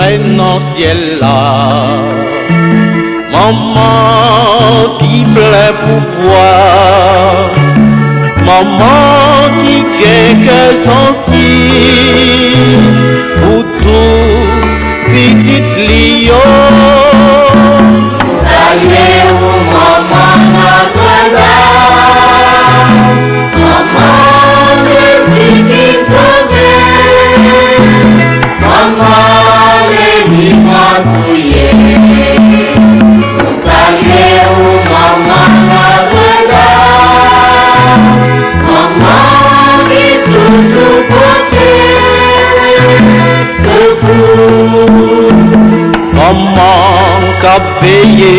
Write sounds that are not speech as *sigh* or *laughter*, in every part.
reine dans le ciel là. Maman qui plein pouvoir, maman qui gagne que son fils, pour tout petit lion. Saluez-vous, maman Notre-Dame, maman maman maman qu'a payé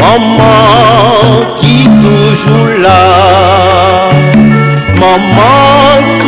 maman qui toujours là, maman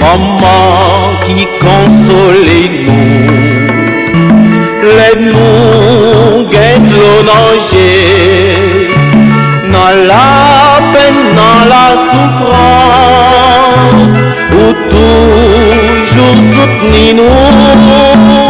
Maman qui console nous, les nous gagne le danger, dans la peine, dans la souffrance, ou toujours soutenir nous.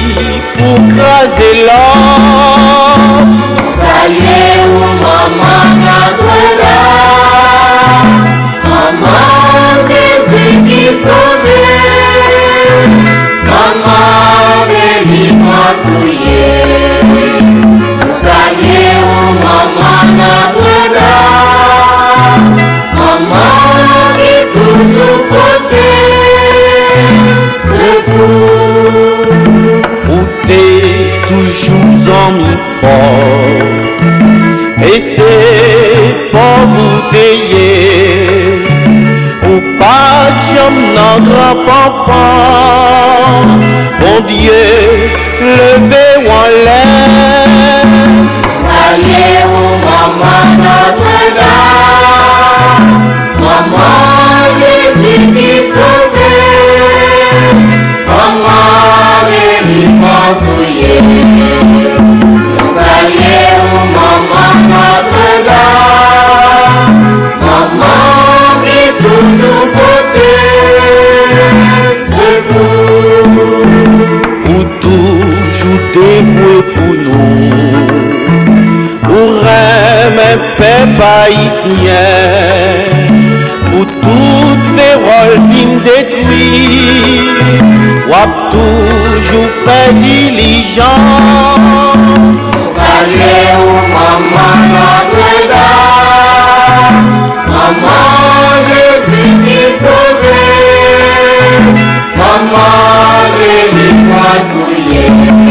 pour craser l'homme. Saluez-vous, maman Notre-Dame, maman Jésus qui sauvait, maman délivre souillée. Saluez-vous, maman Notre-Dame, maman qui toujours portait secours. Mi port, et c'est pour vous payer, ou pas jamais dans grand papa, bon Dieu, levez en l'air. Saluez-vous, maman Notre-Dame, maman Jésus qui sauvait, maman délivre souillée. Dévoué pour nous, pour un peuple haïtien, pour toutes les rôles qui détruits, ou toujours fait diligence. Saluez-vous, maman Notre-Dame, maman Jésus qui sauvait, maman délivre souillée.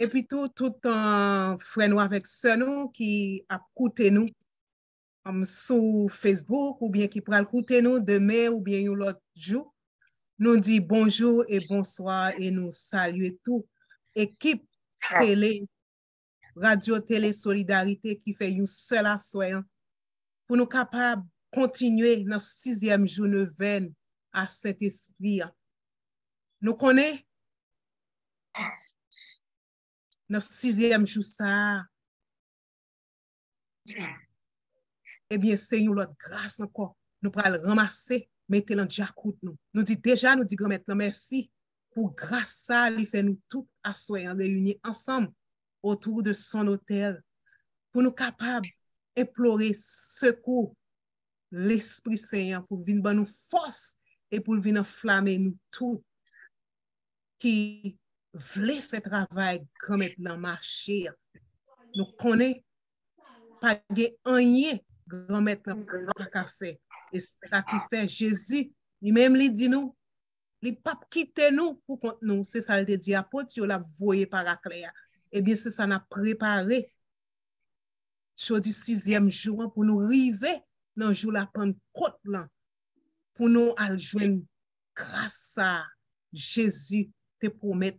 epi tou tout an fre nou avek se nou ki ap koute nou am sou Facebook ou bien ki pral koute nou deme ou bien yon lot jou. Nou di bonjou e bonsoir e nou salye tou. Ekip tele, radio tele solidarite ki fe yon sel aswayan pou nou kapab kontinue nan 6e joun ven a set espri. Nou konen? 9 sixième jour ça. Eh bien, Seigneur, notre grâce encore, nous pourrons le ramasser, mettre dans le nous. Nous dit déjà, nous disons maintenant, merci pour grâce ça, il fait nous tous assoyants réunis ensemble autour de son hôtel pour nous capables implorer secours l'Esprit Seigneur pour venir nous force et pour venir enflammer nous tous qui vle fè travay komet nan machè ya. Nou konè, pa ge anye komet nan machè fè. E sa ki fè Jésus, li mèm li di nou, li pap kite nou pou kont nou. Se sa li te di apot, yo la voye parakle ya. Ebyen se sa na prepare chodi 6e jou an pou nou rive nan jou la pan kot lan. Pou nou aljwen grasa Jésus te promet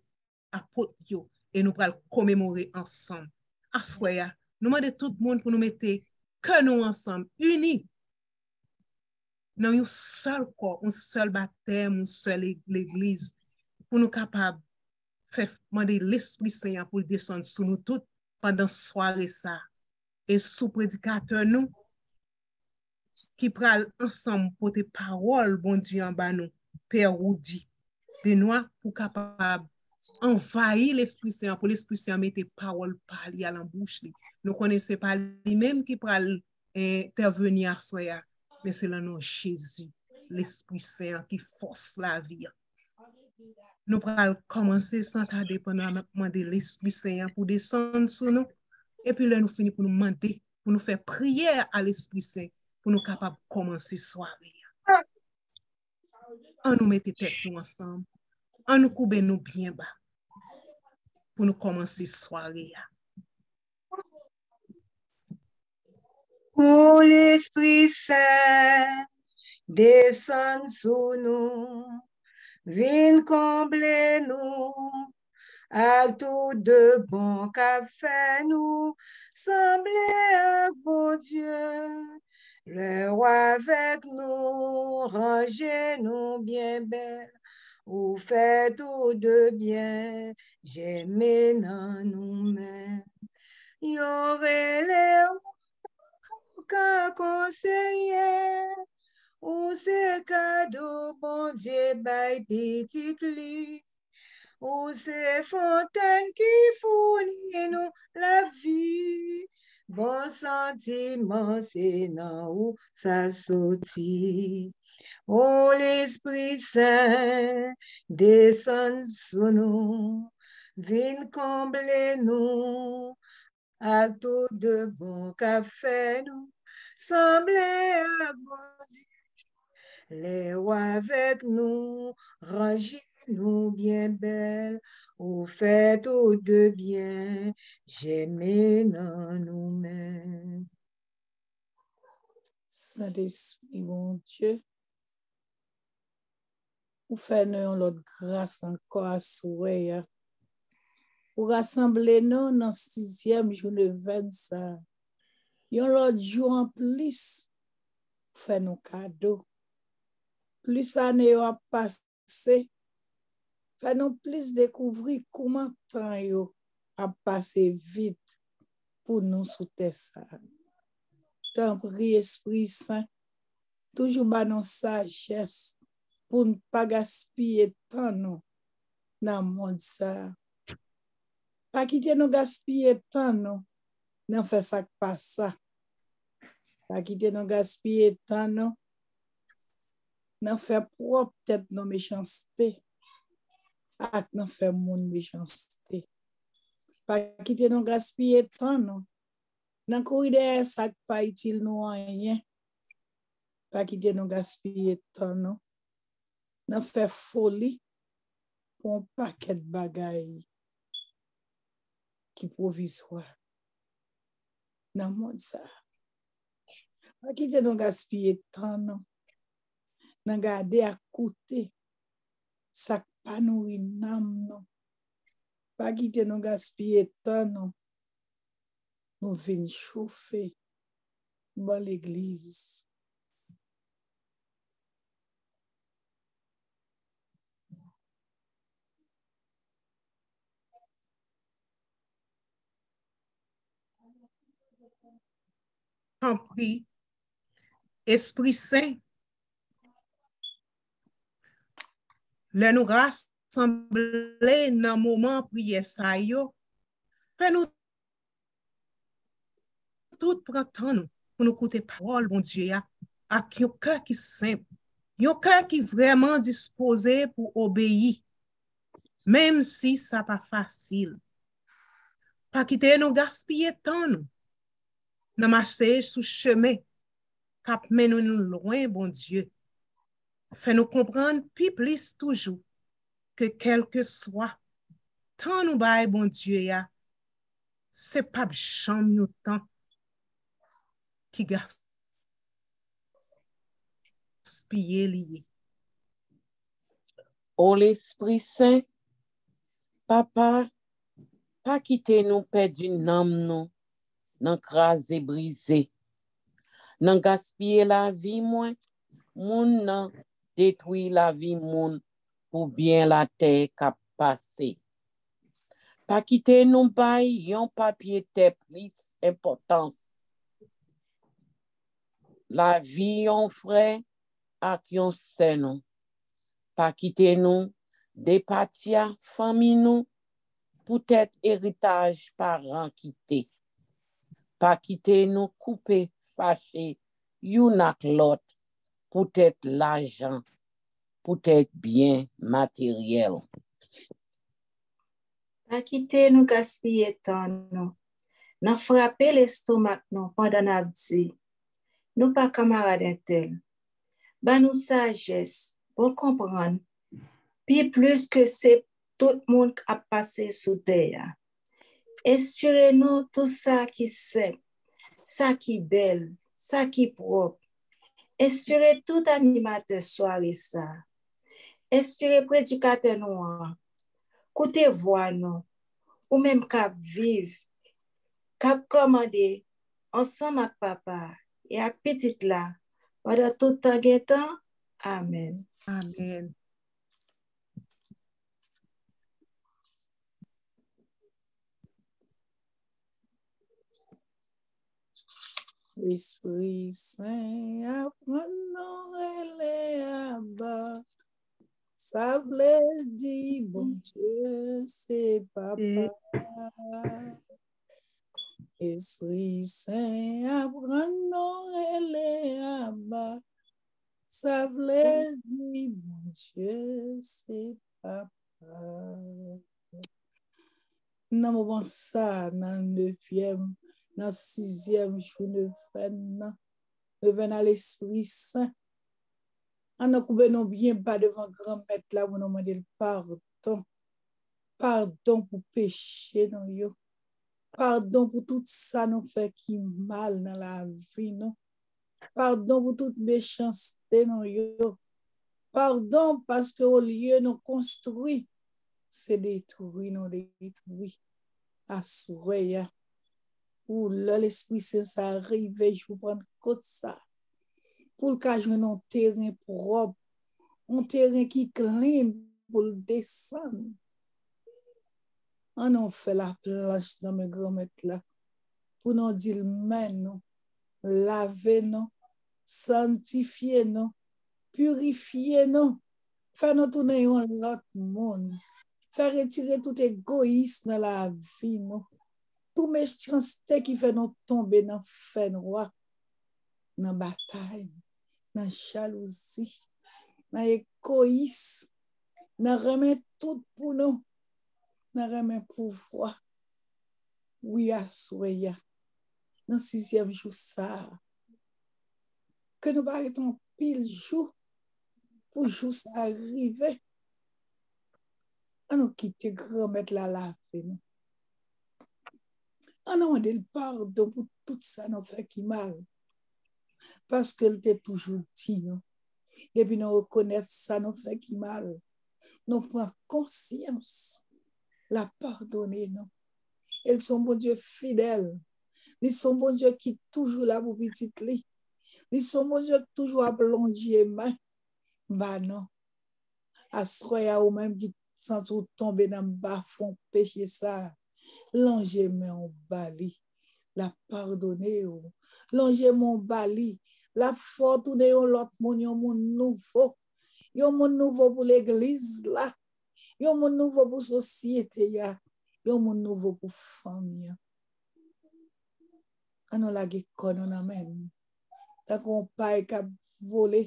apot yo, e nou pral komemore ansam. Aswaya, nou mande tout moun pou nou mette ke nou ansam, uni, nan yon sol ko, yon sol batem, yon sol e-, l'eglise, pou nou kapab fè mande l'Esprit Seigneur pou l'descende sou nou tout pandan soare sa. E sou predikater nou, ki pral ansam pou te parol bon diyan ba nou, per ou di, de nou pou kapab envahir l'Esprit Saint, pour l'Esprit Saint mettre paroles parler à la bouche. Nous connaissons pas lui-même qui peut intervenir à mais c'est le nom de Jésus, l'Esprit Saint qui force la vie. Nous allons commencer sans tarder pendant demander l'Esprit Saint pour descendre sur nous. Et puis là, nous finissons pour nous demander, pour nous faire prière à l'Esprit Saint, pour nous capables de commencer soirée. On nous mette tête nous ensemble. On nous coupe nous bien bas pour nous commencer soirée. Pour l'Esprit Saint, descend sous nous, viens combler nous, à tout de bon café nous, sembler à bon Dieu. Le roi avec nous, rangez-nous bien belles, ou fait tout de bien, j'aime dans nous-mêmes. Y aurait les qu'un conseiller, ou c'est cadeau, bon Dieu, by petit lit, ou c'est fontaine qui fournit nous la vie. Bon sentiment, c'est non où ça sortit. Oh, l'Esprit Saint, descend sur nous, viens combler nous, à tout de bon café nous, semblez à Les rois avec nous, rangez-nous bien belles, ou faites tout de bien, j'aimais dans nous-mêmes. Saint-Esprit, mon Dieu, ou fè nou yon lot grase anko aswe ya. Ou rassemble nou nan sizyem joun even sa. Yon lot jou an plis ou fè nou kado. Plis ane yo ap pase, fè nou plis dekouvri kouman tan yo ap pase vit pou nou soute sa. Tan pri Esprit Saint, toujou ba nou sajes pou n pa gaspye tan nou nan moun sa. Pa kite nou gaspye tan nou, nan fè sak pa sa. Pa kite nou gaspye tan nou, nan fè prop tèt nou mechansite, ak nan fè moun mechansite. Pa kite nou gaspye tan nou, nan kou ide sak pa itil nou anyen, pa kite nou gaspye tan nou, nan fè foli pou an paket bagay ki provizwa nan moun sa. Pa ki te gaspye tan nan, nan gade akoute sak panouri nam nan. Pa kite nou gaspye tan nan, nou vin choufe ban l'eglize. rempli, Esprit Saint, le nou rassemble nan mouman priye sa yo, fe nou tout prantan nou, pou nou koute parol, bon Diyo ya, ak yon kè ki semp, yon kè ki vreman dispose pou obeyi, mèm si sa pa fasil. Pa kite nou gaspye tan nou, nan maseye sou cheme kap men nou nou loin, bon Diyo. Fè nou kompran pi plis toujou ke kelke swa tan nou baye, bon Diyo ya, se pap chanm nou tan ki gaspye liye. O l'Esprit Saint, papa, pa kite nou pe di nam nou, nan krasè brisè. Nan gaspye la vi mwen, moun nan detwi la vi moun pou bien la te kap pase. Pa kite nou bay yon papye te plis impotans. La vi yon fre ak yon senon. Pa kite nou depatia fami nou pou tèt eritaj paran kite. pa kite nou koupe fache yon ak lot pou tèt l'ajan, pou tèt byen materyel. Pa kite nou gaspye tan nou, nan frape l'estomak nou pandan abdi, nou pa kamarade tel. Ba nou sajes, pou kompran, pi plus ke se tout moun ap pase sou deya. Espire nou tout sa ki sep, sa ki bel, sa ki prop. Espire tout animate soare sa. Espire predikate nou an. Koute voa nou. Ou menm kap viv. Kap komande ansam ak papa e ak petit la. Wada tout an getan. Amen. Amen. Esprit Saint, apprends-nous et là-bas. Ça voulait dire, bon Dieu, c'est papa. Esprit Saint, apprends-nous et là-bas. Ça voulait dire, bon Dieu, c'est papa. Nan mouman sa nan neuvième dans sixième journée ven me ven à l'Esprit Saint. On a coupé non bien pas devant grand maître là pour nous demander pardon. Pardon pour péché non yo. Pardon pour tout ça nous fait qui mal dans la vie non. Pardon pour toute méchanceté non yo. Pardon parce que au lieu de construire, c'est détruit, non détruit. Assourez, pou lè l'esprit sè sa rivej pou pran kote sa. Pou l'ka jwen an teren prob, an teren ki klim pou l'desan. An an fè la planche nan mè gromet la, pou nan dil men nou, lave nou, santifiye nou, purifiye nou, fè nou tounen yon lot moun, fè retire tout egoist nan la vi nou, tou mechanstè ki fè nou tombe nan fè noua, nan batay, nan chalousi, nan ekois, nan remè tout pou nou, nan remè pou vwa, wiya souweya, nan sizyem jou sa, ke nou bari ton pil jou, pou jou sa arrive, an nou kite gromet la lave nou, On a demandé le pardon pour tout ça nous fait qui mal. Parce qu'elle était toujours dit, non? Depuis nous reconnaître ça nous fait qui mal. nous prenons conscience, la pardonner, non? Elles sont bon Dieu fidèle. Ils sont bon Dieu qui toujours là pour petit li. Ils sont bon Dieu toujours à plonger main. Bah non. Assoya ou même qui sans tout tomber dans le bas Lanje men bali, la pardone yo. Lanje men bali, la fotoune yo lot moun yon moun nouvo. Yon moun nouvo pou l'egliz la. Yon moun nouvo pou sosyete ya. Yon moun nouvo pou fam ya. Anon la ge konon amen. Tan kon pay kap vole.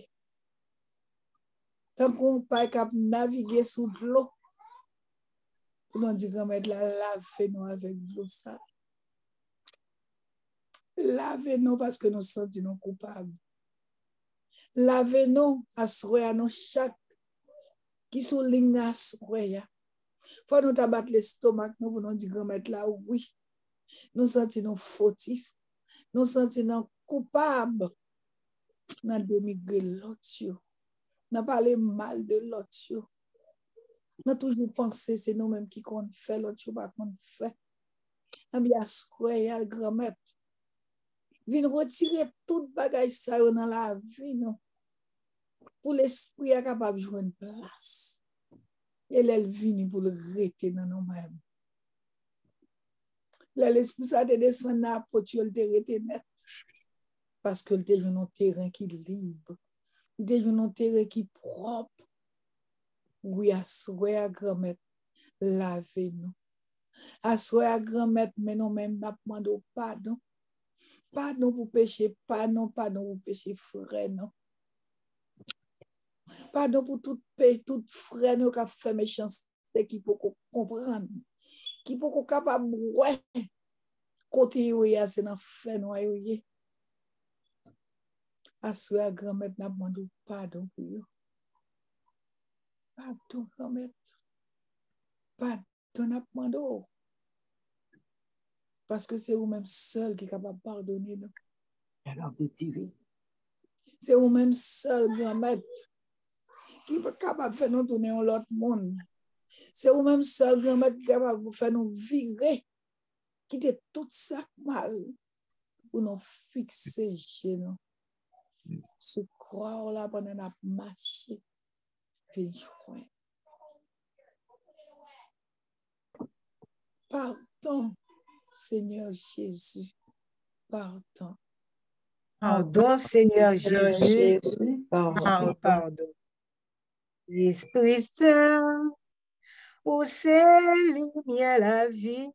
Tan kon pay kap navige sou blok. Pouman di gamet la lave nou avèk blou sa. Lave nou paske nou santi nou koupab. Lave nou asroya nou chak ki sou ling na asroya. Fwa nou tabat le stomak nou pou nan di gamet la oui. Nou santi nou fotif. Nou santi nou koupab. Nan demigre lot yo. Nan pale mal de lot yo. nan toujou panse se nou menm ki kon fè, lot chou pa kon fè. An bi askwe al gramet. Vin rotire tout bagay sa yo nan la vi nou. Pou l'esprit a kapab jwen plas. El el vini pou l'rete nan nou mèm. La l'esprit sa te desen na apot yo l'te rete net. Paske l'te joun nou teren ki libe. L'te joun nou teren ki prop. Gwi aswe a gramet, lave nou. Aswe a gramet, men nou men napman do padon. Padon pou peche padon, padon pou peche fre nou. Padon pou tout peche, tout fre nou ka fe mechansite ki pou ko kompran. Ki pou ko kapab wè. Kote yo ya se nan fe nou a yo ye. Aswe a gramet napman do padon pou yo. Pardon remet. Pardon ap mando. Paske se ou menm sol ki kapap pardoni nou. Jalap de tiri. Se ou menm sol remet. Ki kapap fè nou tounen ou lot moun. Se ou menm sol remet ki kapap fè nou vire. Ki de tout sak mal. Ou nou fikse jenon. Sou kwa ou la pwenen ap mache. Pardon, Seigneur Jésus, pardon. Pardon, Seigneur Jésus. Pardon. Pardon. L'Esprit Saint, où c'est lumière la vie,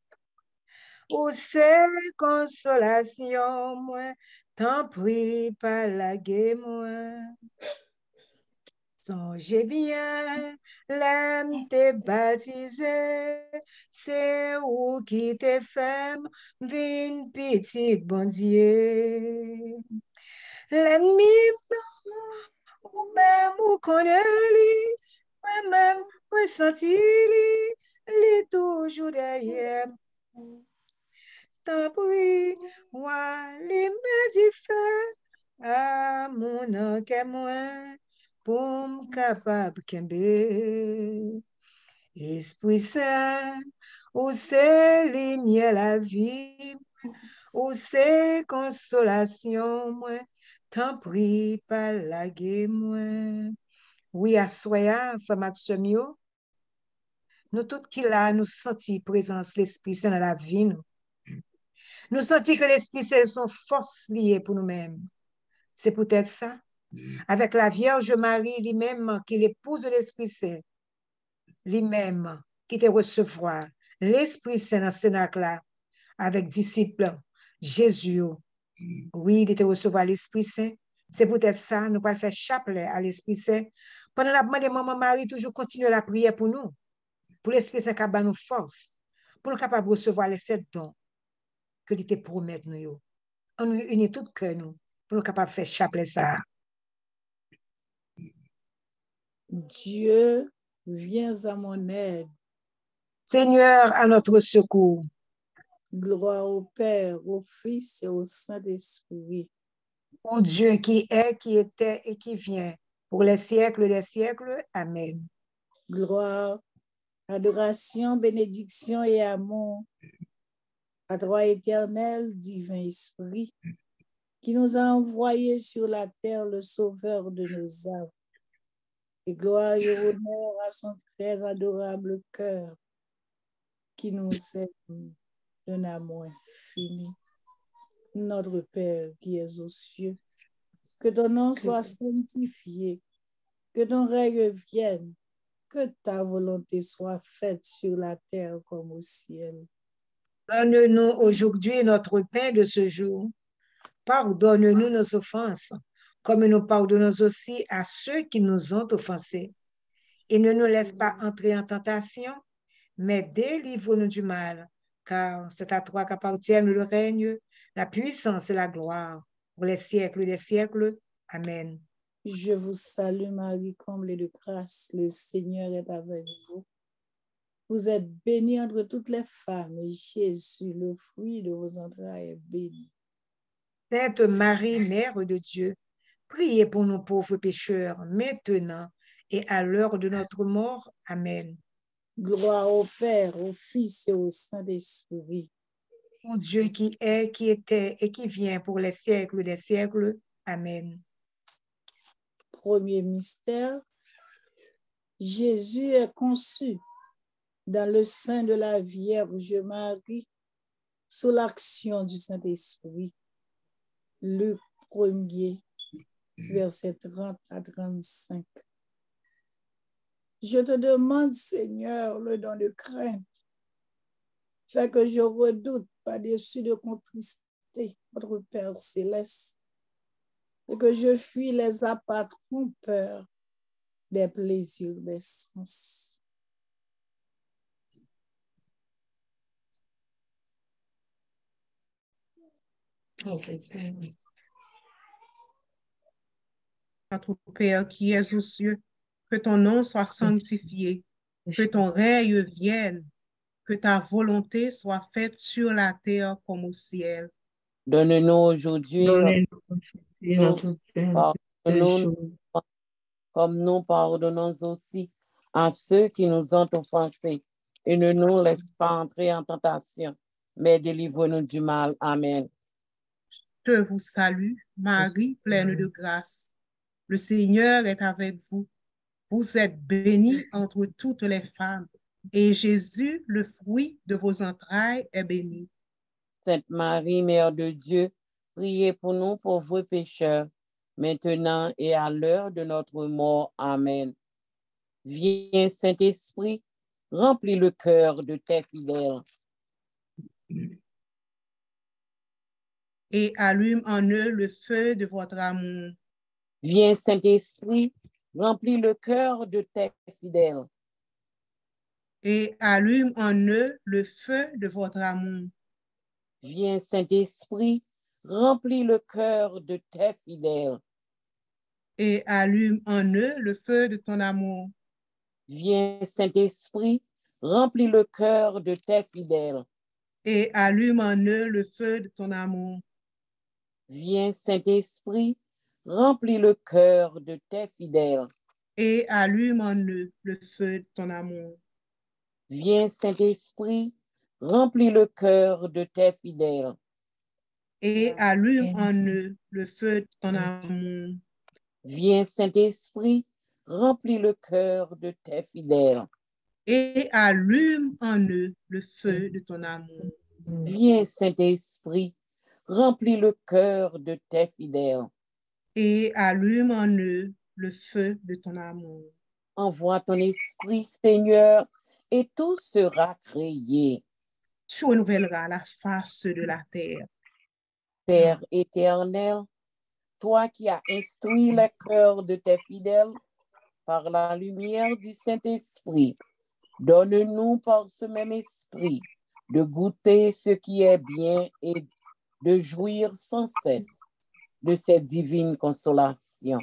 où c'est consolation, moi, t'en prie, pas la moi. Sonje byen, lèm te batize, se ou ki te fèm, vin pitit bondye. Lèm mi mnan, ou mèm ou konè li, mèm mèm mwen santi li, li toujou deyèm. Tanpoui, wali mè di fè, a moun anke mwen, me capable kembe. Esprit Saint, où c'est lumière la vie, où c'est consolation, moi, t'en prie, pas la moi. Oui, soya, femme Axemio, nous tous qui là, nous sentis présence l'Esprit Saint dans la vie, nous. Nous sentis que l'Esprit Saint son force liée pour nous-mêmes. C'est peut-être ça. Avec la Vierge Marie lui-même, qui est l'épouse de l'Esprit Saint, lui-même, qui te recevoir l'Esprit Saint dans ce là avec disciples, Jésus. Oui, il te recevoir l'Esprit Saint. C'est peut-être ça, nous pas faire chapelet à l'Esprit Saint. Pendant la demande de Maman Marie, toujours continuer la prière pour nous, pour l'Esprit Saint qui nous force, pour nous capables de recevoir les sept dons que il te promet nous. On nous unit tout cœur nous, pour nous capables de faire chapelet ça. Dieu, viens à mon aide. Seigneur, à notre secours. Gloire au Père, au Fils et au Saint-Esprit. Ô Dieu qui est, qui était et qui vient, pour les siècles des siècles. Amen. Gloire, adoration, bénédiction et amour à toi, éternel, divin esprit, qui nous a envoyés sur la terre le sauveur de nos âmes. Et gloire et honneur à son très adorable cœur, qui nous aime d'un amour infini. Notre Père qui es aux cieux, que ton nom soit sanctifié, que ton règne vienne, que ta volonté soit faite sur la terre comme au ciel. Donne-nous aujourd'hui notre pain de ce jour. Pardonne-nous nos offenses, comme nous pardonnons aussi à ceux qui nous ont offensés. Et ne nous laisse pas entrer en tentation, mais délivre-nous du mal, car c'est à toi qu'appartiennent le règne, la puissance et la gloire pour les siècles des siècles. Amen. Je vous salue Marie, comblée de grâce, le Seigneur est avec vous. Vous êtes bénie entre toutes les femmes, et Jésus, le fruit de vos entrailles, est béni. Sainte Marie, Mère de Dieu, priez pour nous pauvres pécheurs, maintenant et à l'heure de notre mort. Amen. Gloire au Père, au Fils et au Saint-Esprit. Mon Dieu qui est, qui était et qui vient pour les siècles des siècles. Amen. Premier mystère, Jésus est conçu dans le sein de la Vierge Marie sous l'action du Saint-Esprit. Le premier, verset 30 à 35. Je te demande, Seigneur, le don de crainte. Fais que je redoute par-dessus de contrister votre Père céleste et que je fuis les appâts trompeurs des plaisirs des sens. Notre Père qui es aux cieux, que ton nom soit sanctifié, que ton règne vienne, que ta volonté soit faite sur la terre comme au ciel. Donne-nous aujourd'hui notre comme nous pardonnons aussi à ceux qui nous ont offensés. Et ne nous laisse pas entrer en tentation, mais délivre-nous du mal. Amen. Je vous salue, Marie, pleine de grâce. Le Seigneur est avec vous. Vous êtes bénie entre toutes les femmes, et Jésus, le fruit de vos entrailles, est béni. Sainte Marie, Mère de Dieu, priez pour nous pauvres pécheurs, maintenant et à l'heure de notre mort. Amen. Viens, Saint-Esprit, remplis le cœur de tes fidèles et allume en eux le feu de votre amour. Viens, Saint-Esprit, remplis le cœur de tes fidèles Et allume en eux le feu de votre amour. Viens, Saint-Esprit, remplis le cœur de tes fidèles Et allume en eux le feu de ton amour. Viens, Saint-Esprit, remplis le cœur de tes fidèles Et allume en eux le feu de ton amour. Viens, Saint-Esprit, remplis le cœur de tes fidèles. Et allume en eux le feu de ton amour. Viens, Saint-Esprit, remplis le cœur de tes fidèles. Et allume en eux le feu de ton amour. Viens, Saint-Esprit, remplis le cœur de tes fidèles. Et allume en eux le feu de ton amour. Viens, Saint-Esprit, remplis le cœur de tes fidèles Et allume en eux le feu de ton amour. Envoie ton esprit, Seigneur, et tout sera créé. Tu renouvelleras la face de la terre. Père éternel, toi qui as instruit les cœurs de tes fidèles par la lumière du Saint-Esprit, donne-nous par ce même esprit de goûter ce qui est bien et de jouir sans cesse de cette divine consolation.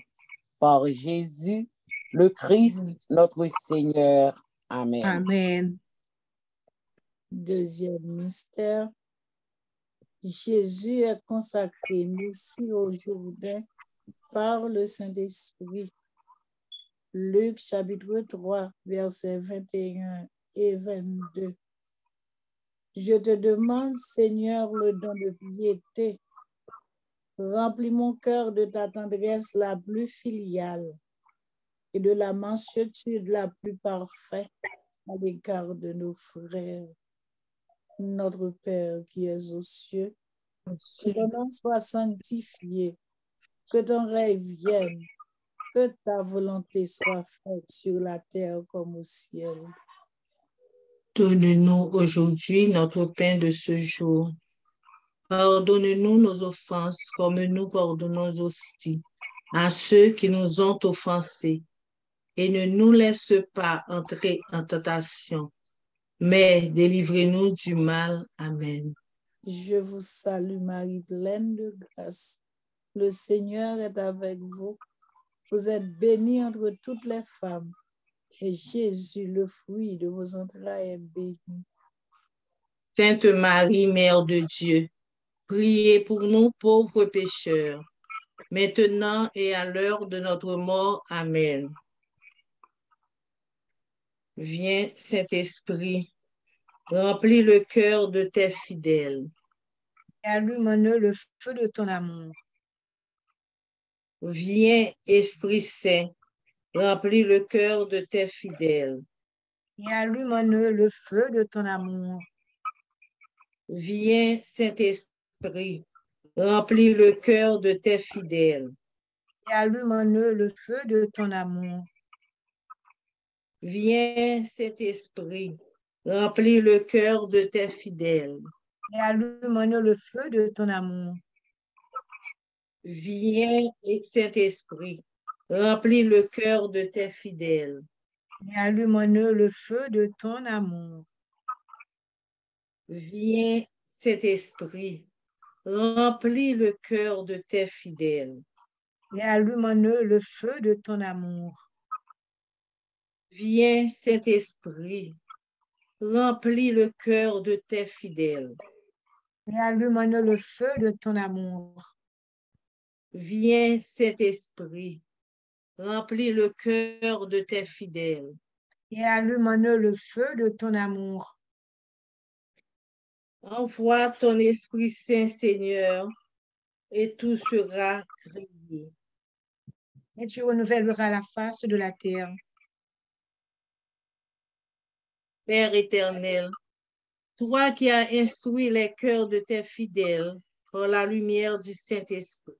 Par Jésus, le Christ, notre Seigneur. Amen. Amen. Deuxième mystère, Jésus est consacré, Messie au Jourdain, par le Saint-Esprit. Luc chapitre 3, versets 21 et 22. Je te demande, Seigneur, le don de piété. Remplis mon cœur de ta tendresse la plus filiale et de la mansuétude la plus parfaite à l'égard de nos frères. Notre Père qui es aux cieux, que ton nom soit sanctifié, que ton règne vienne, que ta volonté soit faite sur la terre comme au ciel. Donne-nous aujourd'hui notre pain de ce jour. Pardonne-nous nos offenses comme nous pardonnons aussi à ceux qui nous ont offensés. Et ne nous laisse pas entrer en tentation, mais délivrez-nous du mal. Amen. Je vous salue Marie, pleine de grâce. Le Seigneur est avec vous. Vous êtes bénie entre toutes les femmes. Et Jésus, le fruit de vos entrailles, est béni. Sainte Marie, Mère de Dieu, priez pour nous pauvres pécheurs, maintenant et à l'heure de notre mort. Amen. Viens, Saint-Esprit, remplis le cœur de tes fidèles. Et allume-nous le feu de ton amour. Viens, Esprit Saint, remplis le cœur de tes fidèles. Et allume-nous le feu de ton amour. Viens, Saint-Esprit, remplis le cœur de tes fidèles. Et allume-nous le feu de ton amour. Viens, Saint-Esprit, remplis le cœur de tes fidèles. Et allume-nous le feu de ton amour. Viens, Saint-Esprit, remplis le cœur de tes fidèles. Et allume-nous le feu de ton amour. Viens, Saint-Esprit, remplis le cœur de tes fidèles. Et allume-nous le feu de ton amour. Viens, Saint-Esprit, remplis le cœur de tes fidèles. Et allume-nous le feu de ton amour. Viens, Saint-Esprit, remplis le cœur de tes fidèles. Et allume-nous le feu de ton amour. Envoie ton Esprit Saint, Seigneur, et tout sera créé. Et tu renouvelleras la face de la terre. Père éternel, toi qui as instruit les cœurs de tes fidèles par la lumière du Saint-Esprit,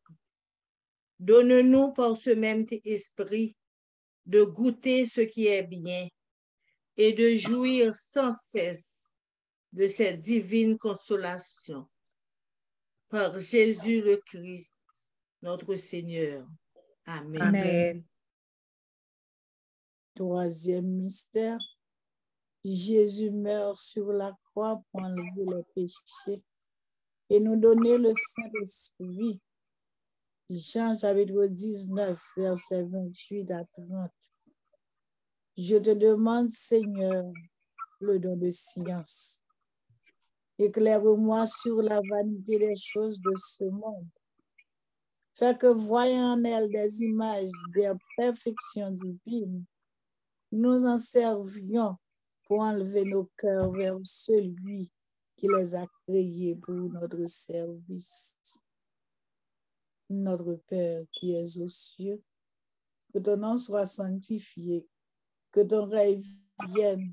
donne-nous par ce même esprit de goûter ce qui est bien et de jouir sans cesse de cette divine consolation. Par Jésus le Christ, notre Seigneur. Amen. Amen. Troisième mystère. Jésus meurt sur la croix pour enlever les péchés et nous donner le Saint-Esprit. Jean chapitre 19, verset 28 à 30. Je te demande, Seigneur, le don de science. Éclaire-moi sur la vanité des choses de ce monde. Fais que, voyant en elles des images des perfections divines, nous en servions pour enlever nos cœurs vers celui qui les a créés pour notre service. Notre Père qui es aux cieux, que ton nom soit sanctifié, que ton règne vienne,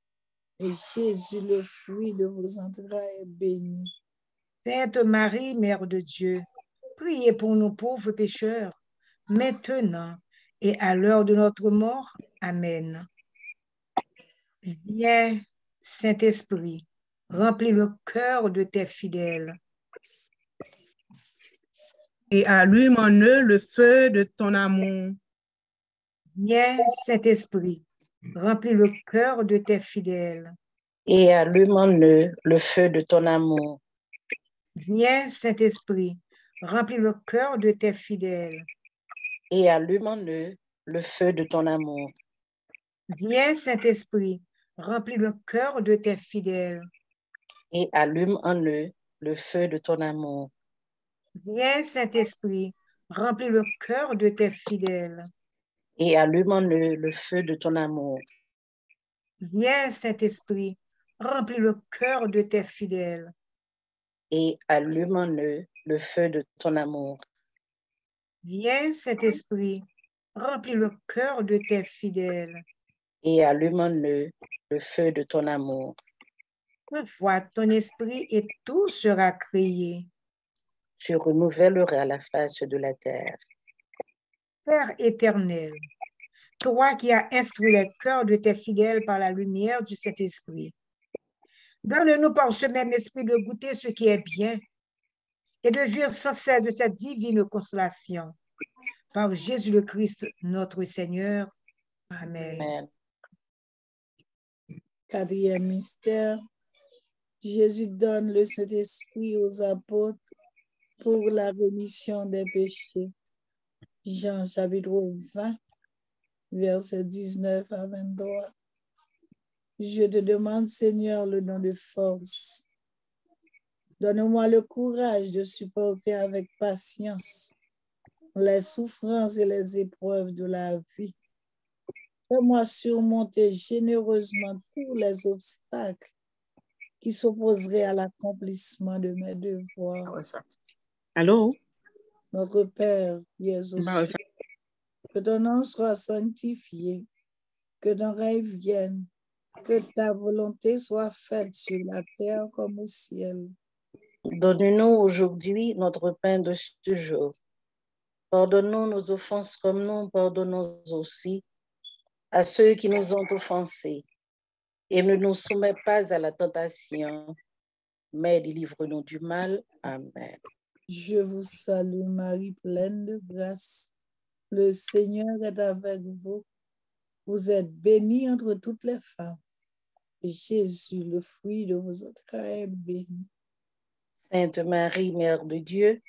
Et Jésus, le fruit de vos entrailles, est béni. Sainte Marie, Mère de Dieu, priez pour nous pauvres pécheurs, maintenant et à l'heure de notre mort. Amen. Viens, Saint-Esprit, remplis le cœur de tes fidèles. Et allume en eux le feu de ton amour. Viens, Saint-Esprit, remplis le cœur de tes fidèles. et allume en eux le feu de ton amour. Viens, Saint-Esprit, remplis le cœur de tes fidèles. Et allume en eux le feu de ton amour. Viens, Saint-Esprit, remplis le cœur de tes fidèles. Et allume en eux le feu de ton amour. Viens, Saint-Esprit, remplis le cœur de tes fidèles. Et allume en eux le feu de ton amour. Viens, Saint-Esprit, remplis le cœur de tes fidèles. Et allume en eux le feu de ton amour. Viens, Saint-Esprit, remplis le cœur de tes fidèles. Et allume en eux le feu de ton amour. Envoie ton esprit et tout sera créé. Tu renouvelleras la face de la terre. Père éternel, toi qui as instruit les cœurs de tes fidèles par la lumière du Saint-Esprit, donne-nous par ce même esprit de goûter ce qui est bien et de jouir sans cesse de cette divine consolation. Par Jésus le Christ, notre Seigneur. Amen. Amen. Quatrième mystère, Jésus donne le Saint-Esprit aux apôtres pour la rémission des péchés. Jean chapitre 20, versets 19 à 23. Je te demande, Seigneur, le nom de force. Donne-moi le courage de supporter avec patience les souffrances et les épreuves de la vie. Fais-moi surmonter généreusement tous les obstacles qui s'opposeraient à l'accomplissement de mes devoirs. Allô? Notre Père, Jésus, Bah, ça- que ton nom soit sanctifié, que ton règne vienne, que ta volonté soit faite sur la terre comme au ciel. Donne-nous aujourd'hui notre pain de ce jour. Pardonne-nous nos offenses comme nous pardonnons aussi à ceux qui nous ont offensés. Et ne nous soumets pas à la tentation, mais délivre-nous du mal. Amen. Je vous salue Marie, pleine de grâce. Le Seigneur est avec vous. Vous êtes bénie entre toutes les femmes. Jésus, le fruit de vos entrailles, béni. Sainte Marie, Mère de Dieu,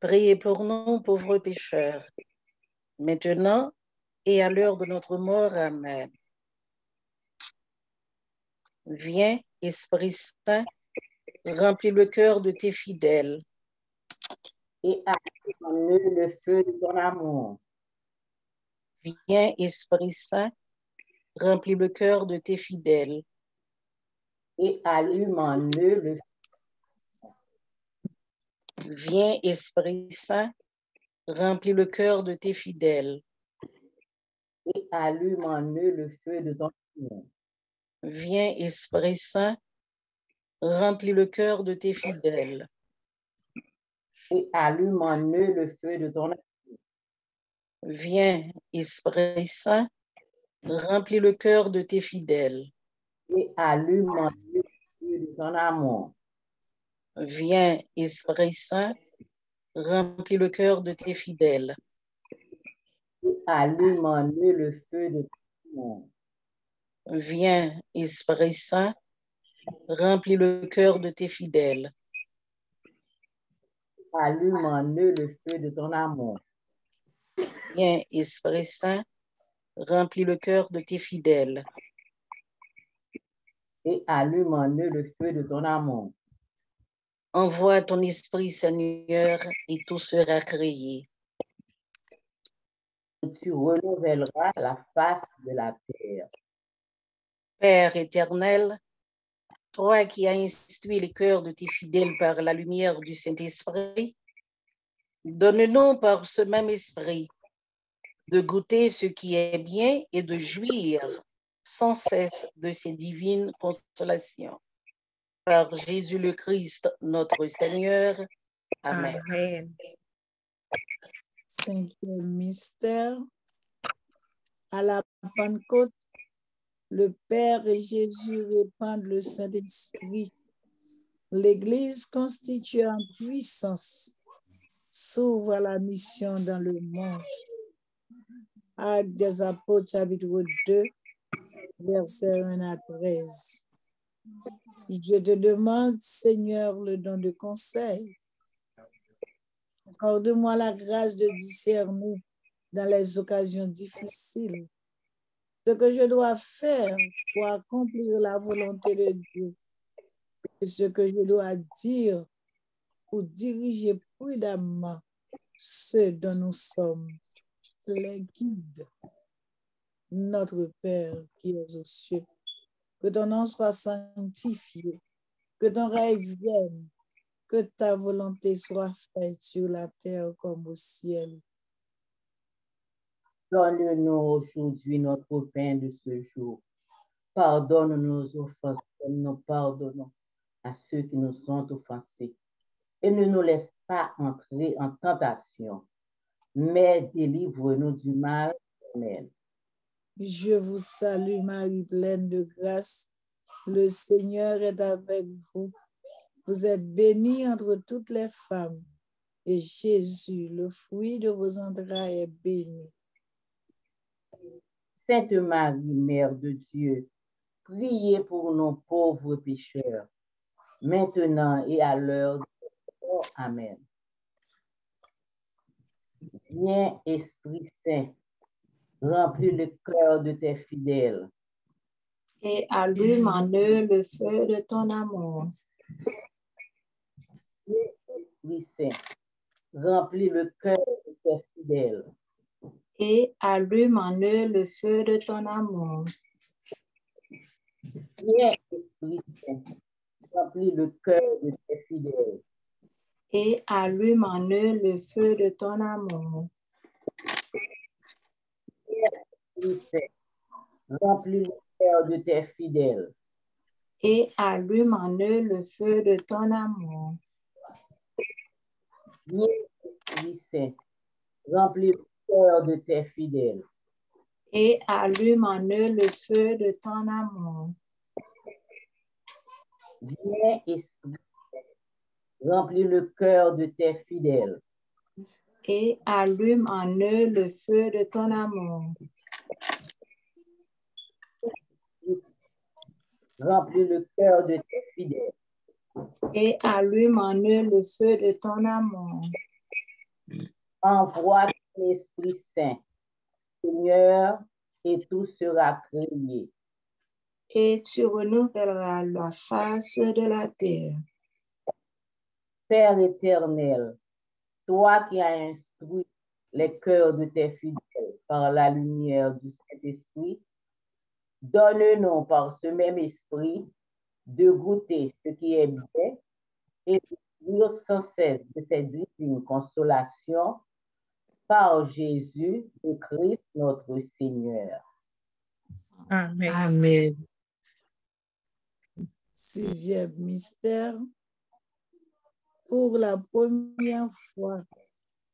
priez pour nous pauvres pécheurs, maintenant et à l'heure de notre mort. Amen. Viens, Esprit Saint, remplis le cœur de tes fidèles et active en eux le feu de ton amour. Viens, Esprit Saint, remplis le cœur de tes fidèles et allume en eux le Viens, Esprit Saint, remplis le cœur de tes fidèles et allume en eux le feu de ton amour. Viens, Esprit Saint, remplis le cœur de tes fidèles et allume en eux le feu de ton amour. Viens, Esprit Saint, remplis le cœur de tes fidèles et allume en eux le feu de ton amour. Viens, Esprit Saint, remplis le cœur de tes fidèles et allume en eux le feu de ton amour. Viens, Esprit Saint, remplis le cœur de tes fidèles. Allume en eux le feu de ton amour. Viens, Esprit Saint, remplis le cœur de tes fidèles. Et allume en eux le feu de ton amour. Envoie ton Esprit, Seigneur, et tout sera créé. Tu renouvelleras la face de la terre. Père éternel, toi qui as instruit les cœurs de tes fidèles par la lumière du Saint-Esprit, donne-nous par ce même esprit de goûter ce qui est bien et de jouir sans cesse de ces divines consolations. Par Jésus le Christ, notre Seigneur. Amen. Amen. Cinquième mystère. À la Pentecôte, le Père et Jésus répandent le Saint-Esprit. L'Église constituée en puissance s'ouvre à la mission dans le monde. Actes des Apôtres, chapitre 2, versets 1 à 13. Je te demande, Seigneur, le don de conseil. Accorde-moi la grâce de discerner dans les occasions difficiles ce que je dois faire pour accomplir la volonté de Dieu et ce que je dois dire pour diriger prudemment ceux dont nous sommes les guides. Notre Père qui es aux cieux, que ton nom soit sanctifié, que ton règne vienne, que ta volonté soit faite sur la terre comme au ciel. Donne-nous aujourd'hui notre pain de ce jour. Pardonne nos offenses comme nous pardonnons à ceux qui nous sont offensés. Et ne nous laisse pas entrer en tentation, mais délivre-nous du mal. Amen. Je vous salue Marie pleine de grâce. Le Seigneur est avec vous. Vous êtes bénie entre toutes les femmes. Et Jésus, le fruit de vos entrailles, est béni. Sainte Marie, Mère de Dieu, priez pour nos pauvres pécheurs, maintenant et à l'heure de mort. Amen. Viens, Esprit Saint, remplis le cœur de tes fidèles. Et allume en eux le feu de ton amour. Esprit Saint, remplis le cœur de tes fidèles. Et allume en eux le feu de ton amour. Viens, remplis le cœur de tes fidèles. Et allume en eux le feu de ton amour. Remplis le cœur de tes fidèles. Et allume en eux le feu de ton amour. Viens, remplis le cœur de tes fidèles. Et allume en eux le feu de ton amour. Viens, Esprit remplis le cœur de tes fidèles. Et allume en eux le feu de ton amour. Remplis le cœur de tes fidèles. Et allume en eux le feu de ton amour. Envoie ton Esprit Saint, Seigneur, et tout sera créé. Et tu renouvelleras la face de la terre. Père éternel, toi qui as instruit les cœurs de tes fidèles par la lumière du Saint-Esprit, donne-nous par ce même esprit de goûter ce qui est bien et de jouir sans cesse de cette divine consolation par Jésus le Christ notre Seigneur. Amen. Amen. Sixième mystère. Pour la première fois,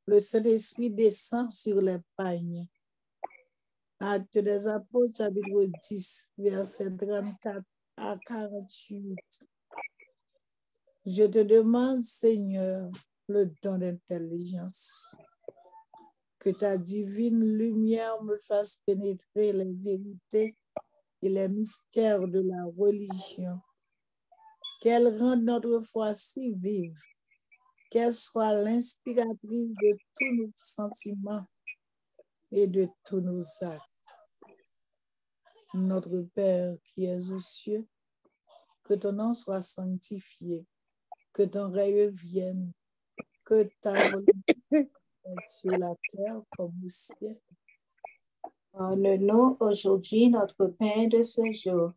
le Saint-Esprit descend sur les pagnes. Acte des Apôtres, chapitre 10, verset 34 à 48. Je te demande, Seigneur, le don d'intelligence. Que ta divine lumière me fasse pénétrer les vérités et les mystères de la religion. Qu'elle rende notre foi si vive, qu'elle soit l'inspiratrice de tous nos sentiments et de tous nos actes. Notre Père qui es aux cieux, que ton nom soit sanctifié, que ton règne vienne, que ta volonté sur la terre comme au ciel. Donne-nous aujourd'hui notre pain de ce jour.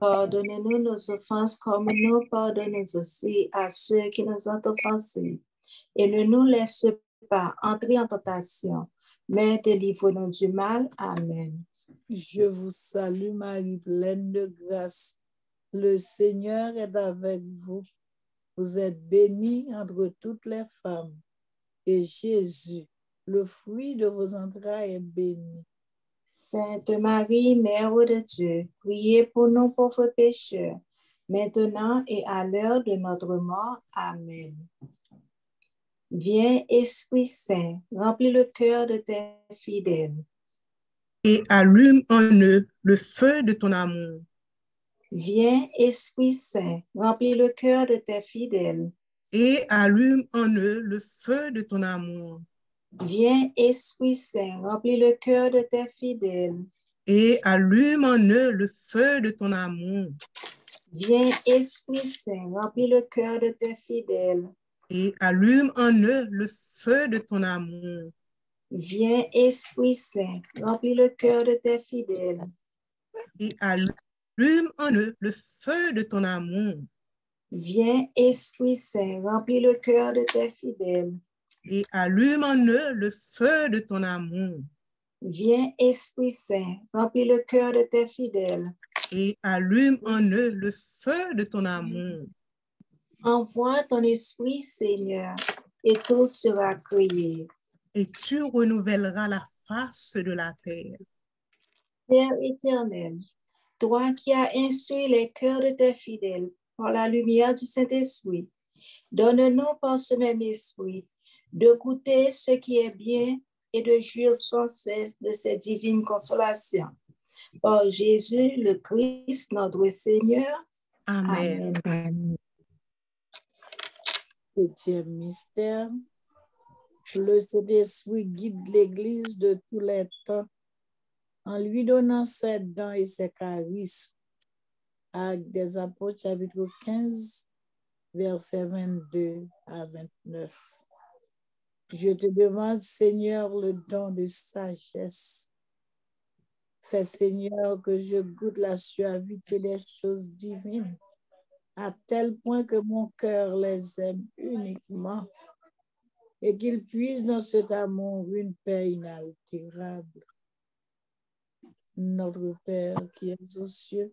Pardonnez-nous nos offenses comme nous pardonnons aussi à ceux qui nous ont offensés. Et ne nous laisse pas entrer en tentation, mais délivre-nous du mal. Amen. Je vous salue Marie, pleine de grâce. Le Seigneur est avec vous. Vous êtes bénie entre toutes les femmes. Et Jésus, le fruit de vos entrailles, est béni. Sainte Marie, Mère de Dieu, priez pour nous pauvres pécheurs, maintenant et à l'heure de notre mort. Amen. Viens, Esprit Saint, remplis le cœur de tes fidèles. et allume en eux le feu de ton amour. Viens, Esprit Saint, remplis le cœur de tes fidèles. Et allume en eux le feu de ton amour. Viens, Esprit Saint, remplis le cœur de tes fidèles. Et allume en eux le feu de ton amour. Viens, Esprit Saint, remplis le cœur de tes fidèles. Et allume en eux le feu de ton amour. Viens, Esprit Saint, remplis le cœur de tes fidèles. Et allume en eux le feu de ton amour. Viens, Esprit Saint, remplis le cœur de tes fidèles. Et allume en eux le feu de ton amour. Viens, Esprit Saint, remplis le cœur de tes fidèles. Et allume en eux le feu de ton amour. Envoie ton Esprit, Seigneur, et tout sera créé. Et tu renouvelleras la face de la terre. Père éternel, toi qui as instruit les cœurs de tes fidèles par la lumière du Saint-Esprit, donne-nous par ce même esprit de goûter ce qui est bien et de jouir sans cesse de cette divine consolation. Par Jésus le Christ, notre Seigneur. Amen. Amen. Septième mystère. Le Saint-Esprit guide l'Église de tous les temps en lui donnant ses dons et ses charismes. Actes des Apôtres, chapitre 15, versets 22 à 29. Je te demande, Seigneur, le don de sagesse. Fais, Seigneur, que je goûte la suavité des choses divines, à tel point que mon cœur les aime uniquement et qu'il puisse dans cet amour une paix inaltérable. Notre Père qui es aux cieux,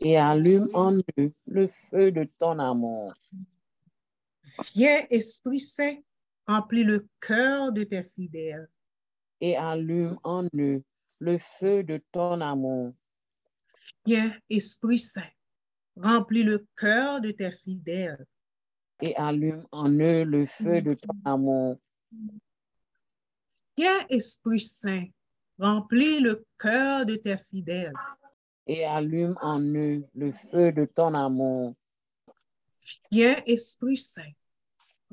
Et allume en eux le feu de ton amour. Viens, Esprit Saint, remplis le cœur de tes fidèles. Et allume en eux le feu de ton amour. Viens, Esprit Saint, remplis le cœur de tes fidèles. Et allume en eux le feu de ton amour. Viens, Esprit Saint, remplis le cœur de tes fidèles. Et allume en eux le feu de ton amour. Viens, Esprit Saint,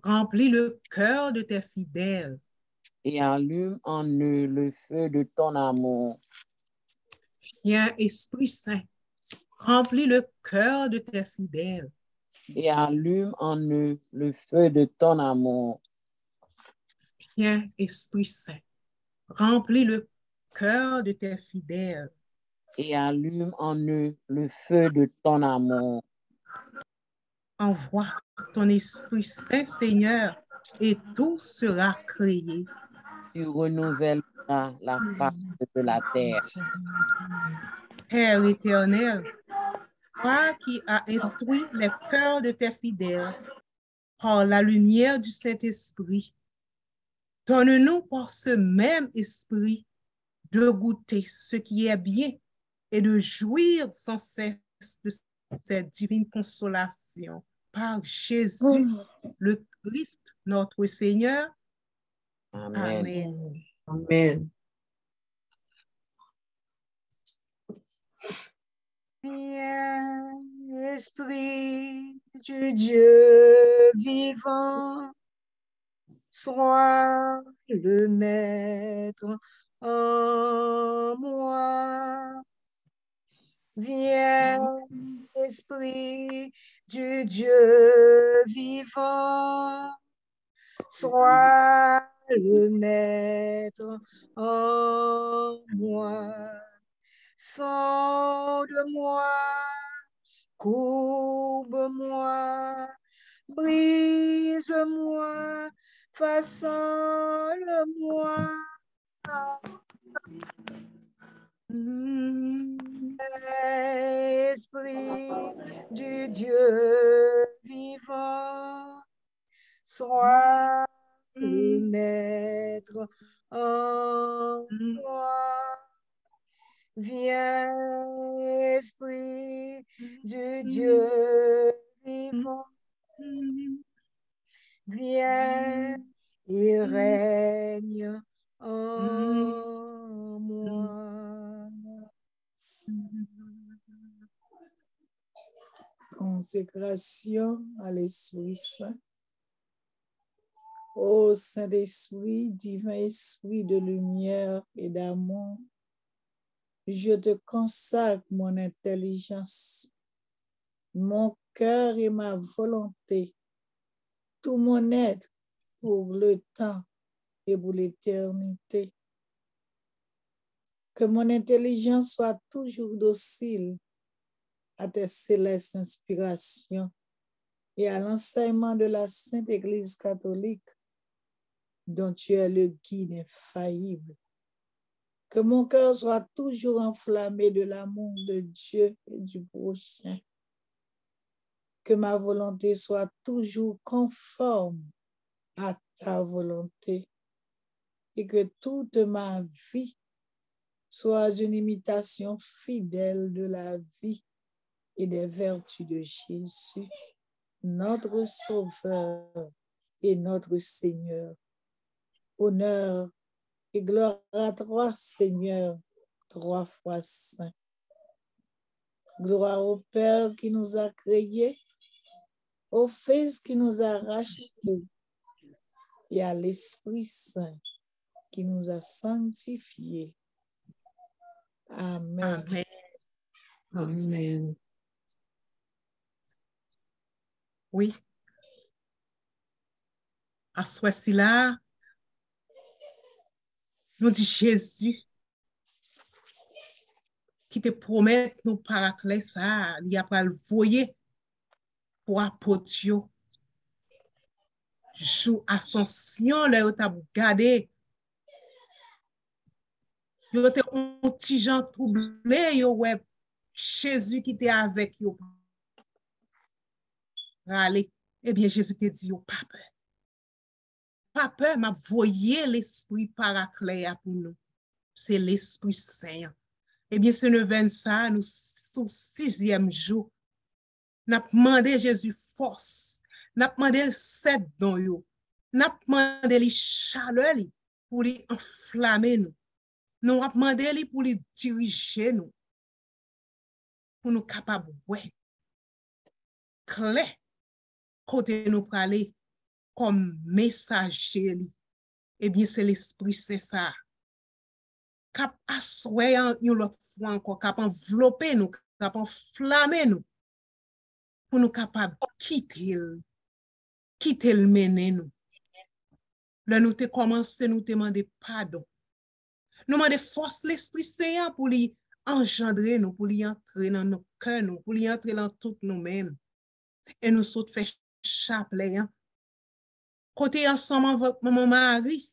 remplis le cœur de tes fidèles. Et allume en eux le feu de ton amour. Viens, Esprit Saint, remplis le cœur de tes fidèles. Et allume en eux le feu de ton amour. Viens, Esprit Saint, remplis le cœur de tes fidèles. Et allume en eux le feu de ton amour. Envoie ton Esprit Saint, Seigneur, et tout sera créé. Tu renouvelleras la face de la terre. Père éternel, toi qui as instruit les cœurs de tes fidèles par la lumière du Saint-Esprit, donne-nous par ce même esprit de goûter ce qui est bien et de jouir sans cesse de cette divine consolation par Jésus, le Christ, notre Seigneur. Amen. Amen. Amen. Viens, Esprit du Dieu vivant, sois le maître en moi. Viens, Esprit du Dieu vivant, sois le maître en moi. Sonde-moi, courbe-moi, brise-moi, façonne-moi. Esprit du Dieu vivant, sois maître en moi. Viens, Esprit du Dieu vivant, viens et règne en moi. Consécration à l'Esprit Saint. Ô Saint-Esprit, divin esprit de lumière et d'amour, je te consacre mon intelligence, mon cœur et ma volonté, tout mon être pour le temps et pour l'éternité. Que mon intelligence soit toujours docile à tes célestes inspirations et à l'enseignement de la Sainte Église catholique dont tu es le guide infaillible. Que mon cœur soit toujours enflammé de l'amour de Dieu et du prochain. Que ma volonté soit toujours conforme à ta volonté et que toute ma vie soit une imitation fidèle de la vie et des vertus de Jésus, notre Sauveur et notre Seigneur. Honneur et gloire à toi, Seigneur, trois fois saint. Gloire au Père qui nous a créés, au Fils qui nous a rachetés et à l'Esprit Saint qui nous a sanctifiés. Amen. Amen. Amen. Oui. Aswa si la, nou di Jezu ki te promet nou parakle sa, li apal voye pou apot yo. Jou asonsyon le yo tab gade. Yo te ontijan trouble, yo web Jezu ki te avek yo eh bien Jésus te dit pas peur. Pas peur m'a voyé l'esprit paraclet pour nous. C'est l'esprit saint. Eh bien ce ne ça nous au sixième jour n'a demandé Jésus force n'a demandé le sept dans yo n'a demandé les chaleur li pour les enflammer nous. Nous avons demandé pour les diriger nous. Pour nous capables ouais. Clair kote nou prale kom mesaje li. Ebyen se l'esprit se sa. Kap aswayan yon lot fwa anko, kap envelope nou, kap enflame nou. Pou nou kapab kite l, kite l mene nou. Le nou te komanse nou te mande padon. Nou mande fos l'esprit se ya pou li engendre nou, pou li entre nan nou kè nou, pou li entre lan tout nou men. E nou sot fèch chapelet hein. côté ensemble avec mon mari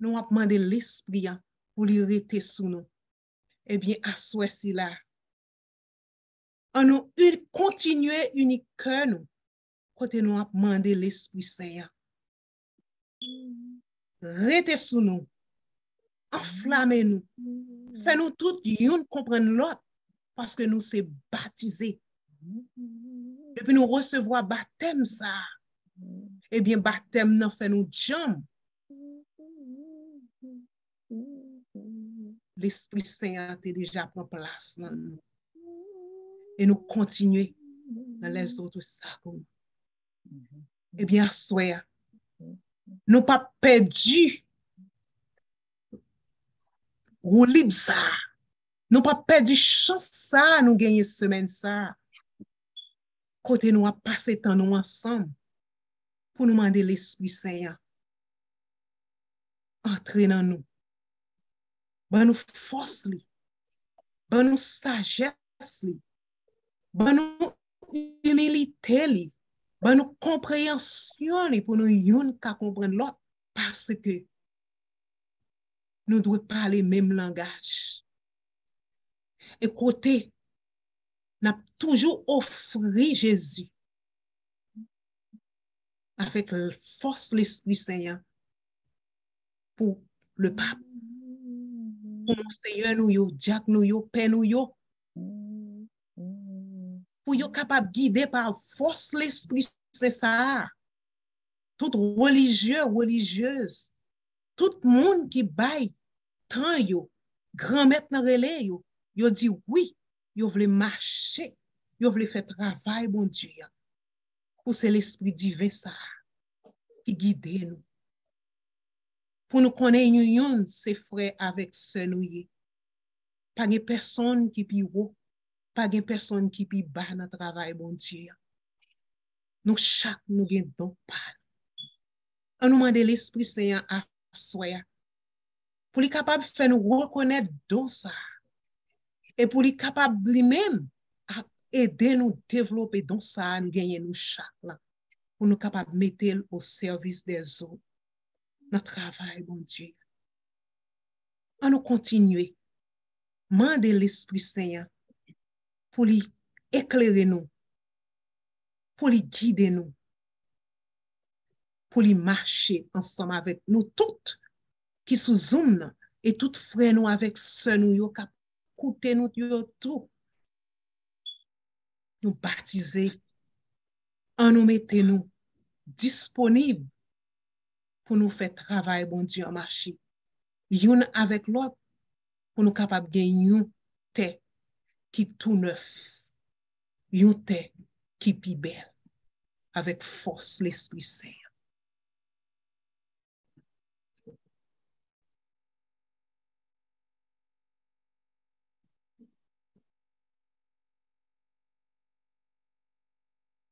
nous avons demandé l'esprit hein, pour lui rester sous nous. Eh bien à ce là on nous continuer unique nous côté nous avons demandé l'esprit saint rester sous nous. Enflammez-nous fais-nous tout une comprendre l'autre parce que nous sommes Depi nou resevo a batem sa, ebyen batem nan fe nou djam. L'Esprit Saint te deja pran plas nan nou. E nou kontinye nan lè zotou sa pou nou. Ebyen aswaya, nou pa pedi rou lib sa. Nou pa pedi chans sa nou genye semen sa. kote nou a pase tan nou ansam pou nou mande l'Esprit Saint-Yan. Entre nan nou. Ban nou fos li. Ban nou sajes li. Ban nou humilite li. Ban nou kompreyansyon li pou nou yon ka kompren lot parce ke nou dwe pale mem langaj. E kote nap toujou ofri Jezu. Afek fos l'Esprit Seigneur pou le pape. Pou monsenyon nou yo, diak nou yo, pen nou yo. Pou yo kapab guide par fos l'Esprit Seigneur. Tout religieux, religieuse. Tout moun ki bay tan yo, gran met nan rele yo. Yo di, oui, yo vle mache, yo vle fe travay bon Diyan. Pou se l'esprit divin sa, ki guide nou. Pou nou konen yon yon se fre avèk se nou ye. Pa gen person ki pi wou, pa gen person ki pi ba nan travay bon Diyan. Nou chak nou gen don pal. An nou mande l'esprit se yon aswaya. Pou li kapab fe nou rekonèt don sa. E pou li kapab li mem a ede nou devlope don sa an genye nou chak la. Pou nou kapab metel ou servis de zon. Nan travay, bon Diyo. An nou kontinue. Mande l'Esprit Seigneur pou li eklere nou. Pou li guide nou. Pou li mache ansam avèk nou tout ki sou zoun nan. e tout fre nou avèk se nou yo kap koute nou yo tou. Nou batize, an nou mette nou disponib pou nou fè travay bon Diyo machi. Yon avèk lòt pou nou kapab gen yon te ki tou neuf. Yon te ki pi bel avèk fos l'Esprit Seyre.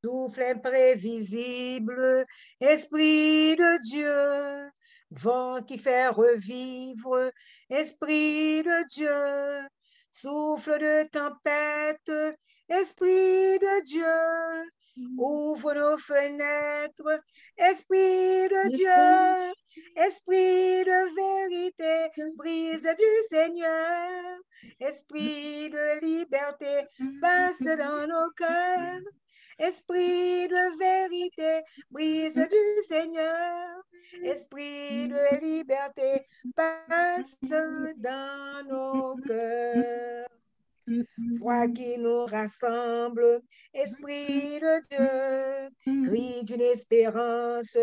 Souffle imprévisible, Esprit de Dieu, vent qui fait revivre, Esprit de Dieu, souffle de tempête, Esprit de Dieu, ouvre nos fenêtres, Esprit de Dieu, Esprit de vérité, brise du Seigneur, Esprit de liberté, passe dans nos cœurs. Esprit de vérité, brise du Seigneur. Esprit de liberté, passe dans nos cœurs. Foi qui nous rassemble, Esprit de Dieu, cri d'une espérance,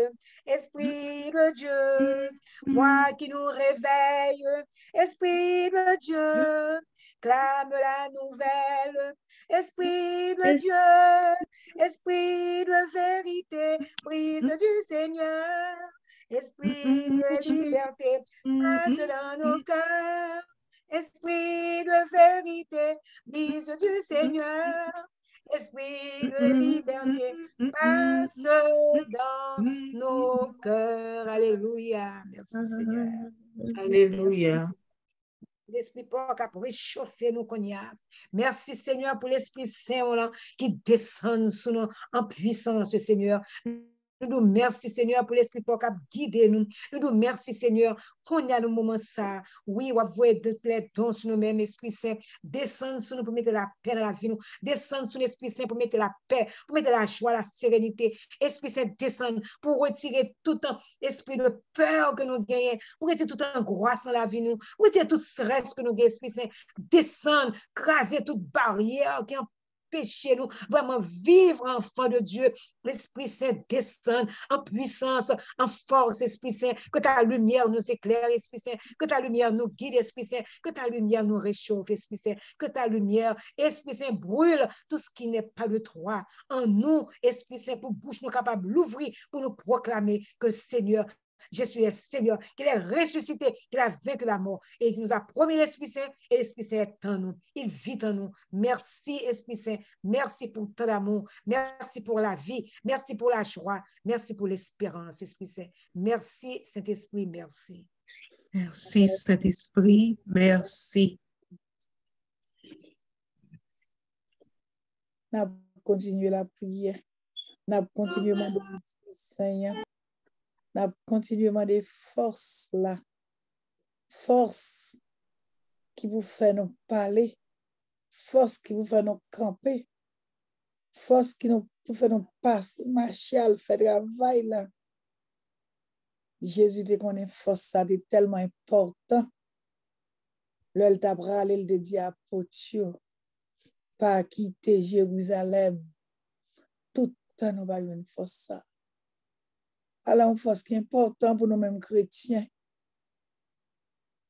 Esprit de Dieu, Foi qui nous réveille, Esprit de Dieu, clame la nouvelle, Esprit de Dieu, Esprit de vérité, brise du Seigneur. Esprit de liberté, passe dans nos cœurs. Esprit de vérité, brise du Seigneur. Esprit de liberté, passe dans nos cœurs. Alléluia. Merci Seigneur. Alléluia. L'esprit pour qui réchauffer nous Merci Seigneur pour l'Esprit Saint qui descend sur nous en puissance, Seigneur. Nous nous merci, Seigneur, pour l'esprit pour guider nous. Nous nous merci, Seigneur, qu'on y a le moment ça. Oui, on voit de les dons sur nous-mêmes, Esprit Saint. Descends sur nous pour mettre la paix dans la vie. Descends sur l'Esprit Saint pour mettre la paix, pour mettre la joie, la sérénité. Esprit Saint, descend pour retirer tout un esprit de peur que nous gagnons, pour retirer tout angoisse dans la vie, nous, pour retirer tout stress que nous gagnons, Esprit Saint. Descend, craser toute barrière qui en péché nous, vraiment vivre enfant de Dieu. L'Esprit Saint descend en puissance, en force, Esprit Saint, que ta lumière nous éclaire, Esprit Saint, que ta lumière nous guide, Esprit Saint, que ta lumière nous réchauffe, Esprit Saint, que ta lumière, Esprit Saint, brûle tout ce qui n'est pas de toi. En nous, Esprit Saint, pour bouche nous capable d'ouvrir, pour nous proclamer que Seigneur, Jésus est Seigneur, qu'il est ressuscité, qu'il a vaincu la mort et qu'il nous a promis l'Esprit Saint et l'Esprit Saint est en nous. Il vit en nous. Merci, Esprit Saint. Merci pour ton amour. Merci pour la vie. Merci pour la joie. Merci pour l'espérance, Esprit Saint. Merci, Saint-Esprit. Merci. Merci, Saint-Esprit. Merci. n'a continué la prière, n'a continué à demander Seigneur, nan kontinuèman de fòrs la, fòrs ki pou fè nou pale, fòrs ki pou fè nou kampe, fòrs ki nou, pou fè nou pas, machal, fè travay la. Jezu te konen fòrs sa de telman important, lèl tabra lèl de di apotyo, pa ki te Jeruzalem, tout an nou bayoun fòrs sa. Alors, une force qui est importante pour nous-mêmes chrétiens.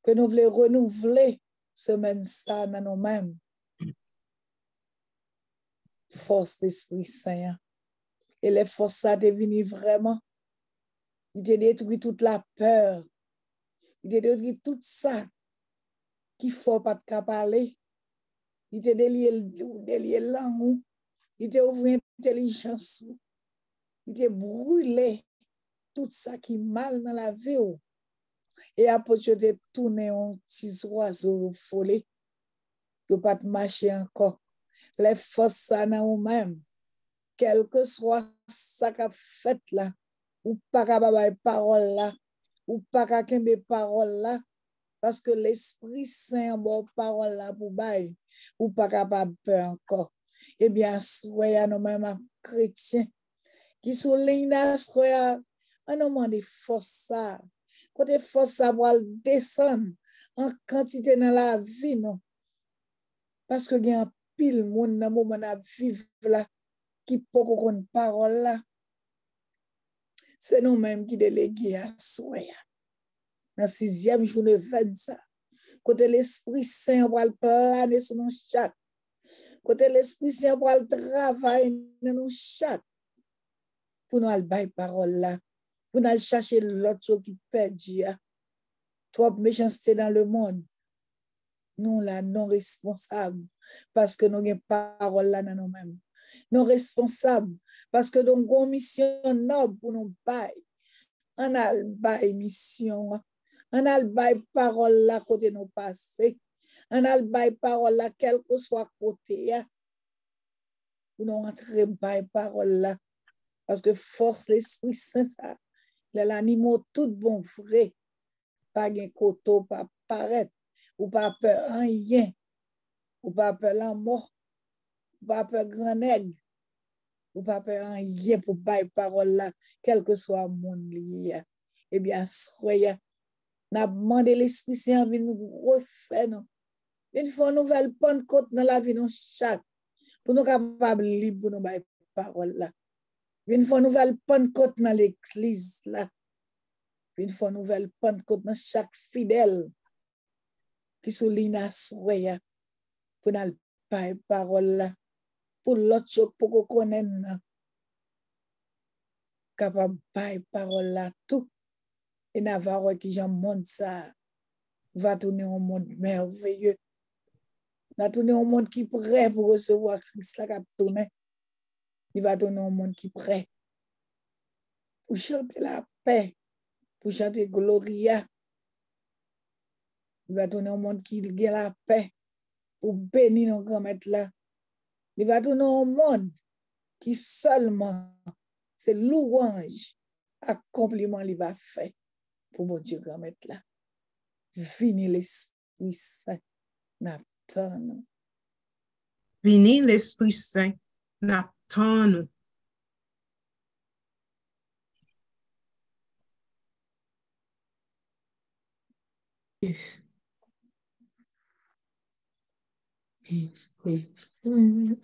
Que nous voulons renouveler semaine ça dans nous-mêmes. Force d'Esprit Saint. Et les forces ça devenir vraiment. Il a détruit toute la peur. Il a détruit tout ça qu'il ne faut pas de parler. Il te délié langue, il te ouvert l'intelligence, il te brûlé tout ça qui mal dans la vie. Et après, te tourné un petit oiseau folé, tu pas te marcher encore. Les forces ça dans même quel que soit ça qu'a fait là, ou pas qu'à parole là, ou pas qu'à parole là, parce que l'Esprit Saint, bon parole là pour bail, ou pas capable peur encore. Eh bien, soyez nous-mêmes chrétiens, qui soulignent la soyez an nou mande fosa. Kote fosa wal desan an kantite nan la vi nou. Paske gen an pil moun nan moun man ap viv la ki poko kon parol la. Se nou menm ki delege a souya. Nan sizyam joun evèd sa. Kote l'Esprit Saint wal plane sou nou chak. Kote l'Esprit Saint wal travay nan nou chak. Pou nou al bay parol la Pour nous chercher l'autre qui perdu. Trop méchanceté dans le monde. Nous là non responsables parce que nous avons parole là dans nous-mêmes. Nous responsables parce que nous avons une mission noble pour nous bailler. On a une mission on a le parole là côté nos passés. On a le parole là quel que soit côté. Pour nous entrer parole là. Parce que force lè l'animo tout bon fre, pa gen koto, pa paret, ou pa pe an yen, ou pa pe lan mo, ou pa pe granèd, ou pa pe an yen pou bay parol la, kelke swa non, moun liye. Ebyan, soya, nan mande l'esprit si an vin nou refè nou. Vin fon nouvel pon kote nan la vi nou chak, pou nou kapab li pou nou bay parol la. Vin fon nouvel pankot nan l'ekliz la. Vin fon nouvel pankot nan chak fidel ki sou li naswaya pou nan l'pay parol la. Pou lot chok pou ko konen na. Kapab pay parol la tou. E nan varwe ki jan moun sa. Va toune yon moun merveye. Na toune yon moun ki pre pou resewa kris la kap toune. Il va tourner un monde qui prêt pour chanter la paix, pour chanter Gloria. Il va tourner un monde qui a la paix pour bénir nos grands-mères là. Il va tourner un monde qui seulement, c'est louange, accomplissement il va faire pour mon Dieu grand mettre là. Vini l'Esprit Saint, n'attend Vini l'Esprit Saint, n'attend Esprit,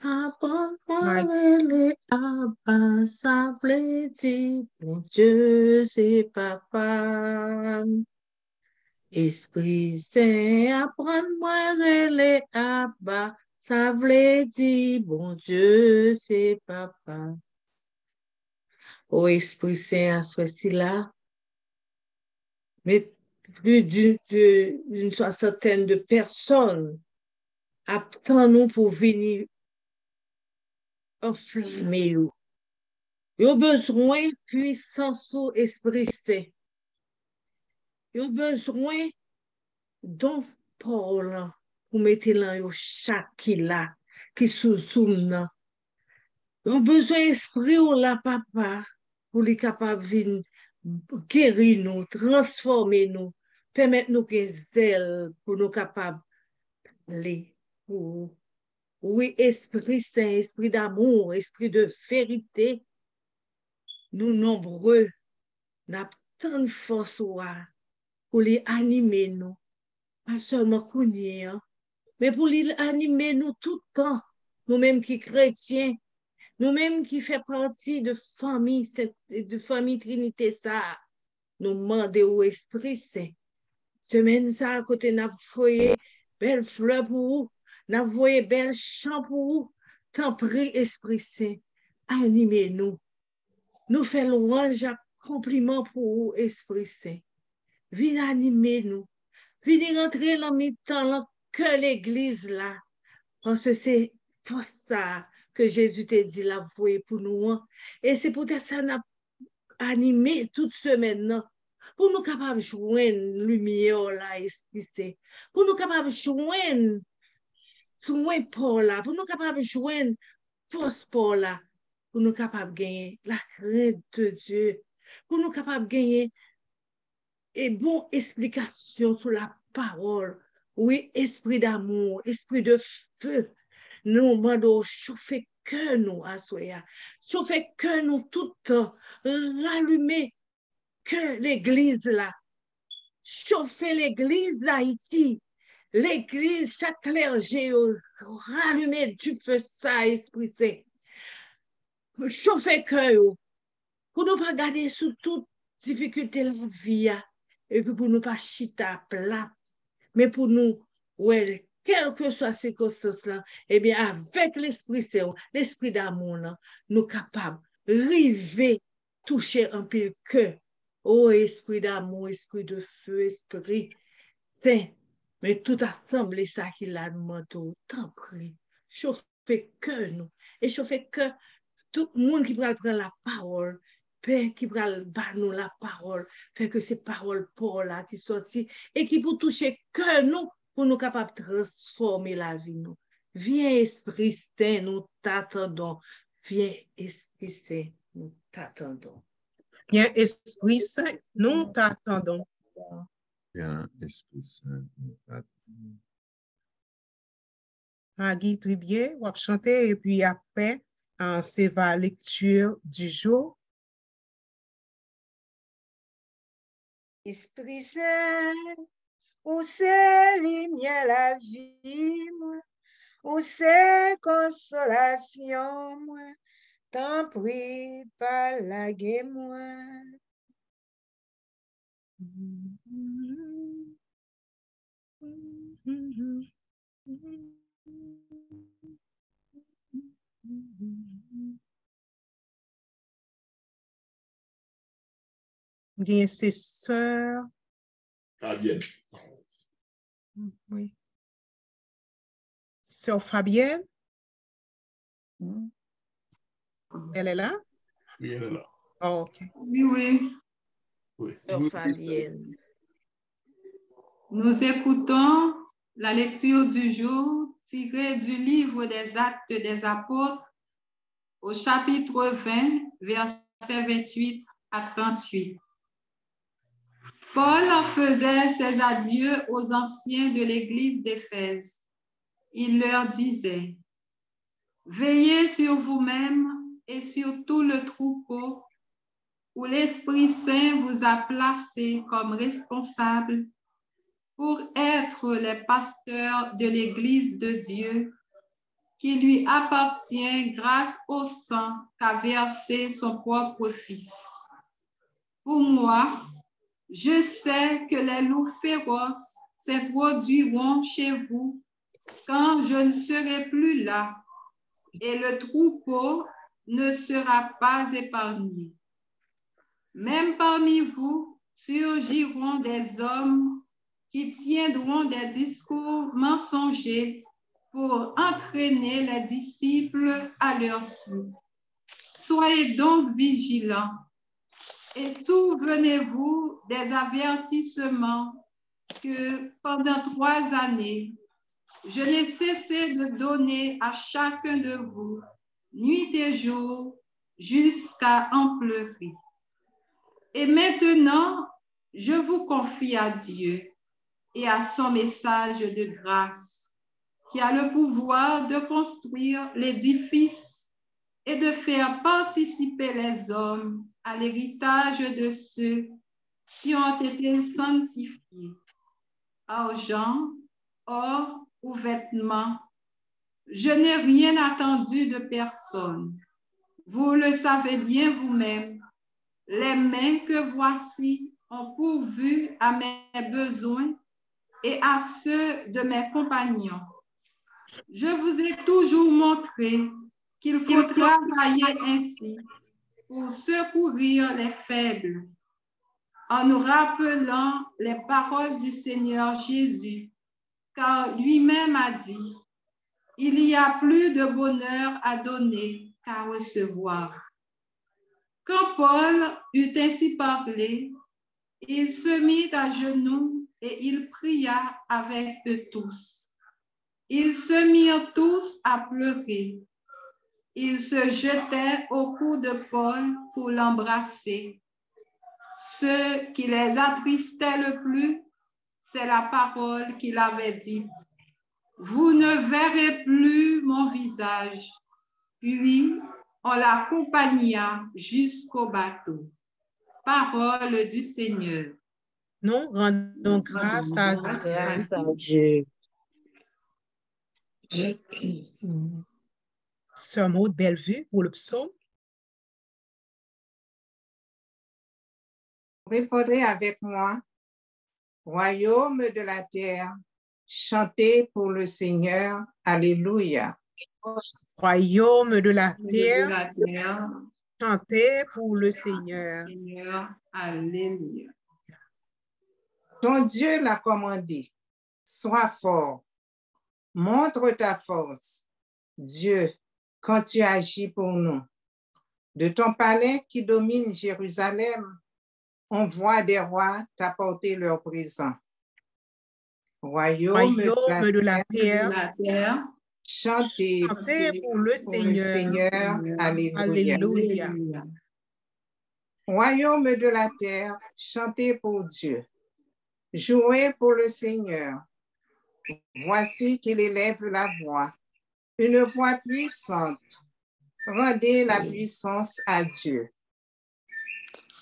abandonne Abba, ça voulait dire, mon Dieu, c'est papa. Esprit Saint, apprends-moi les Abba, Sa vle di, bon Diyo, se papa. Ou espri sen aswe si la, met plus d'une soixantaine de personnes aptan nou pou vini enflamme yo. Yo bezwen puisansou espri sen. Yo bezwen don pou lan. pou mette lan yo chak ki la, ki sou soum nan. Yon bezwen espri ou la papa pou li kapab vin geri nou, transforme nou, pemet nou gen zel pou nou kapab li pou. Oui, espri saint, espri d'amour, espri de verite, nou nombreux nap tan fos wak pou li anime nou, pa solman kounye an, men pou li anime nou tout kan, nou menm ki kretyen, nou menm ki fè parti de fami, de fami trinite sa, nou mande ou espri se. Semen sa kote nap foye bel fle pou ou, nap foye bel chan pou ou, tan pri espri se, anime nou. Nou fè louange ak kompliment pou ou espri se. Vin anime nou, vin rentre lan mi tan lan que l'Église là. Parce que c'est pour ça que Jésus t'a dit la voix pour nous. Hein. Et c'est peut-être ça n'a animé toute semaine pour nous capables de joindre lumière là, pour nous capables de joindre soin pour là, pour nous capables de joindre force pour là, pour nous capables de gagner la crainte de Dieu, pour nous capables de gagner et bonne explication sur la parole. Oui, esprit d'amour, esprit de feu. Nous demandons chauffer que nous, Asoya. Chauffer que nous tout, temps, rallumer que l'église là. Chauffer l'église d'Haïti. L'église, chaque clergé, rallumer du feu ça, esprit saint. Chauffer que nous. Pour nous pas garder sous toute difficulté la vie. Et puis pour nous pas chita plat Men pou nou, wèl, well, kelke swa sikosans lan, ebyen avèk l'esprit se ou, l'esprit d'amon lan, nou kapab rive touche anpil ke. O oh, esprit d'amon, esprit de feu, esprit ten. Men tout asemble sa ki la mwanto, tan pri. Chofe ke nou. E chofe ke tout moun ki pral pran la parol, Père qui va nous la parole, fait que ces paroles pour là qui sortent et qui pour toucher que nous, pour nous capables de transformer la vie. Nous. Viens, Esprit Saint, nous t'attendons. Viens, Esprit Saint, nous t'attendons. Viens, Esprit Saint, nous t'attendons. Viens, Esprit Saint, nous t'attendons. Maggie Tribier, on va chanter et puis après, on se va lecture du jour. Esprit Saint, où c'est lumière la vie, moi, où c'est consolation, moi, t'en prie, pas la moi. Bien, c'est sœur Fabienne. Oui. Sœur Fabienne? Elle est là? Oui, elle est là. Oh, OK. Oui, oui. Oui. Sœur Nous- Fabienne. Nous écoutons la lecture du jour tirée du livre des Actes des Apôtres au chapitre 20, versets 28 à 38. Paul faisait ses adieux aux anciens de l'église d'Éphèse. Il leur disait, Veillez sur vous-même et sur tout le troupeau où l'Esprit Saint vous a placé comme responsable pour être les pasteurs de l'Église de Dieu qui lui appartient grâce au sang qu'a versé son propre Fils. Pour moi, je sais que les loups féroces s'introduiront chez vous quand je ne serai plus là et le troupeau ne sera pas épargné. Même parmi vous, surgiront des hommes qui tiendront des discours mensongers pour entraîner les disciples à leur suite. Soyez donc vigilants et souvenez-vous des avertissements que pendant trois années, je n'ai cessé de donner à chacun de vous, nuit et jour, jusqu'à en pleurer. Et maintenant, je vous confie à Dieu et à son message de grâce, qui a le pouvoir de construire l'édifice et de faire participer les hommes à l'héritage de ceux qui ont été sanctifiés. Argent, or ou vêtements, je n'ai rien attendu de personne. Vous le savez bien vous-même. Les mains que voici ont pourvu à mes besoins et à ceux de mes compagnons. Je vous ai toujours montré qu'il faut travailler ainsi pour secourir les faibles, en nous rappelant les paroles du Seigneur Jésus, car lui-même a dit, il y a plus de bonheur à donner qu'à recevoir. Quand Paul eut ainsi parlé, il se mit à genoux et il pria avec eux tous. Ils se mirent tous à pleurer. Ils se jetaient au cou de Paul pour l'embrasser. Ce qui les attristait le plus, c'est la parole qu'il avait dite. Vous ne verrez plus mon visage. Puis on l'accompagna jusqu'au bateau. Parole du Seigneur. Nous rendons grâce à Dieu. Ce mot de Bellevue pour le psaume? Répondez avec moi. Royaume de la terre, chantez pour le Seigneur. Alléluia. Royaume de la terre, chantez pour le Seigneur. Alléluia. Ton Dieu l'a commandé. Sois fort. Montre ta force, Dieu, quand tu agis pour nous. De ton palais qui domine Jérusalem, on voit des rois t'apporter leur présent. Royaume, de, la terre, chantez, pour, le, Seigneur. Alléluia. Royaume de la terre, chantez pour Dieu. Jouez pour le Seigneur. Voici qu'il élève la voix, une voix puissante. Rendez la puissance à Dieu.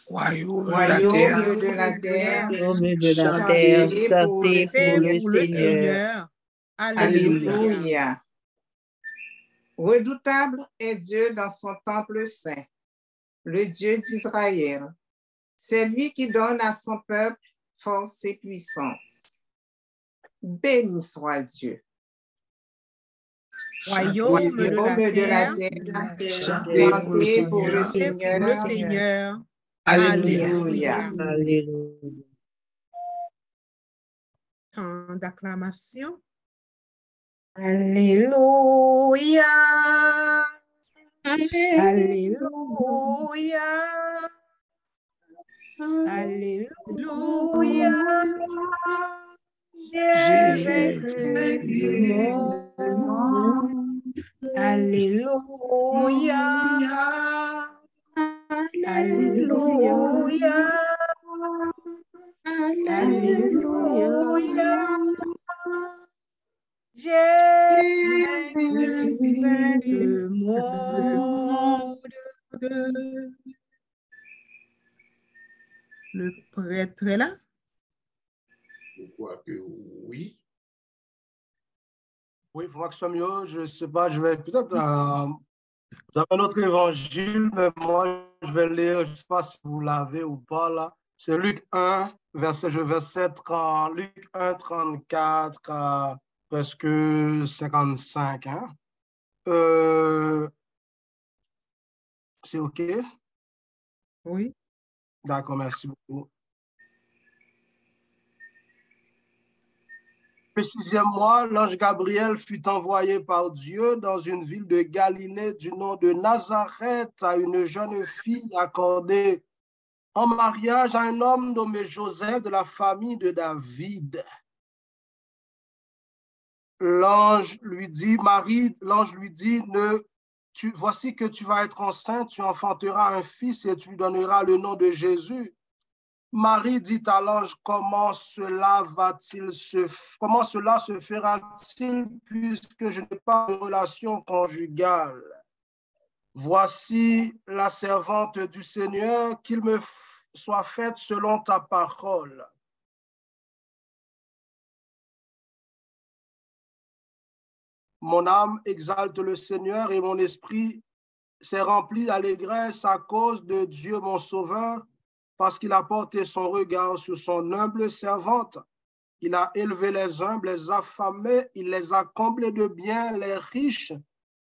Royaume, de la terre, de la terre, de la terre, pour le Seigneur. Alléluia. Redoutable est Dieu dans son temple saint, le Dieu d'Israël. C'est lui qui donne à son peuple force et puissance. Béni soit Dieu. Royaume, de, la terre, chantez pour, le Seigneur. Le Seigneur. Alléluia. Alléluia. Temps d'acclamation. Alléluia. Alléluia. Alléluia. J'ai vaincu le monde. Alléluia. Alléluia. Alléluia. J'ai le monde. Le prêtre est là? Crois que oui. Oui, faut que ce soit mieux. Je ne sais pas, je vais peut-être. Euh, vous avez un autre évangile, mais moi, je vais lire, je ne sais pas si vous l'avez ou pas là. C'est Luc 1, verset, je verset 30, Luc 1, 34 à presque 55. Hein? Euh, c'est OK? Oui. D'accord, merci beaucoup. Sixième mois, l'ange Gabriel fut envoyé par Dieu dans une ville de Galilée du nom de Nazareth à une jeune fille accordée en mariage à un homme nommé Joseph de la famille de David. L'ange lui dit, Marie, l'ange lui dit, ne, tu, voici que tu vas être enceinte, tu enfanteras un fils et tu lui donneras le nom de Jésus. Marie dit à l'ange, comment cela va-t-il se, comment cela se fera-t-il puisque je n'ai pas de relation conjugale? Voici la servante du Seigneur, qu'il me soit fait selon ta parole. Mon âme exalte le Seigneur et mon esprit s'est rempli d'allégresse à cause de Dieu mon Sauveur, parce qu'il a porté son regard sur son humble servante. Il a élevé les humbles, les affamés, il les a comblés de biens, les riches,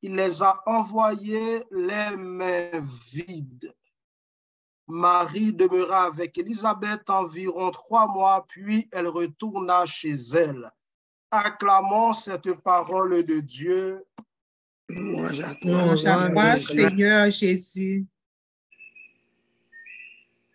il les a envoyés les mains vides. Marie demeura avec Élisabeth environ trois mois, puis elle retourna chez elle. Acclamons cette parole de Dieu. Toi, Seigneur Jésus.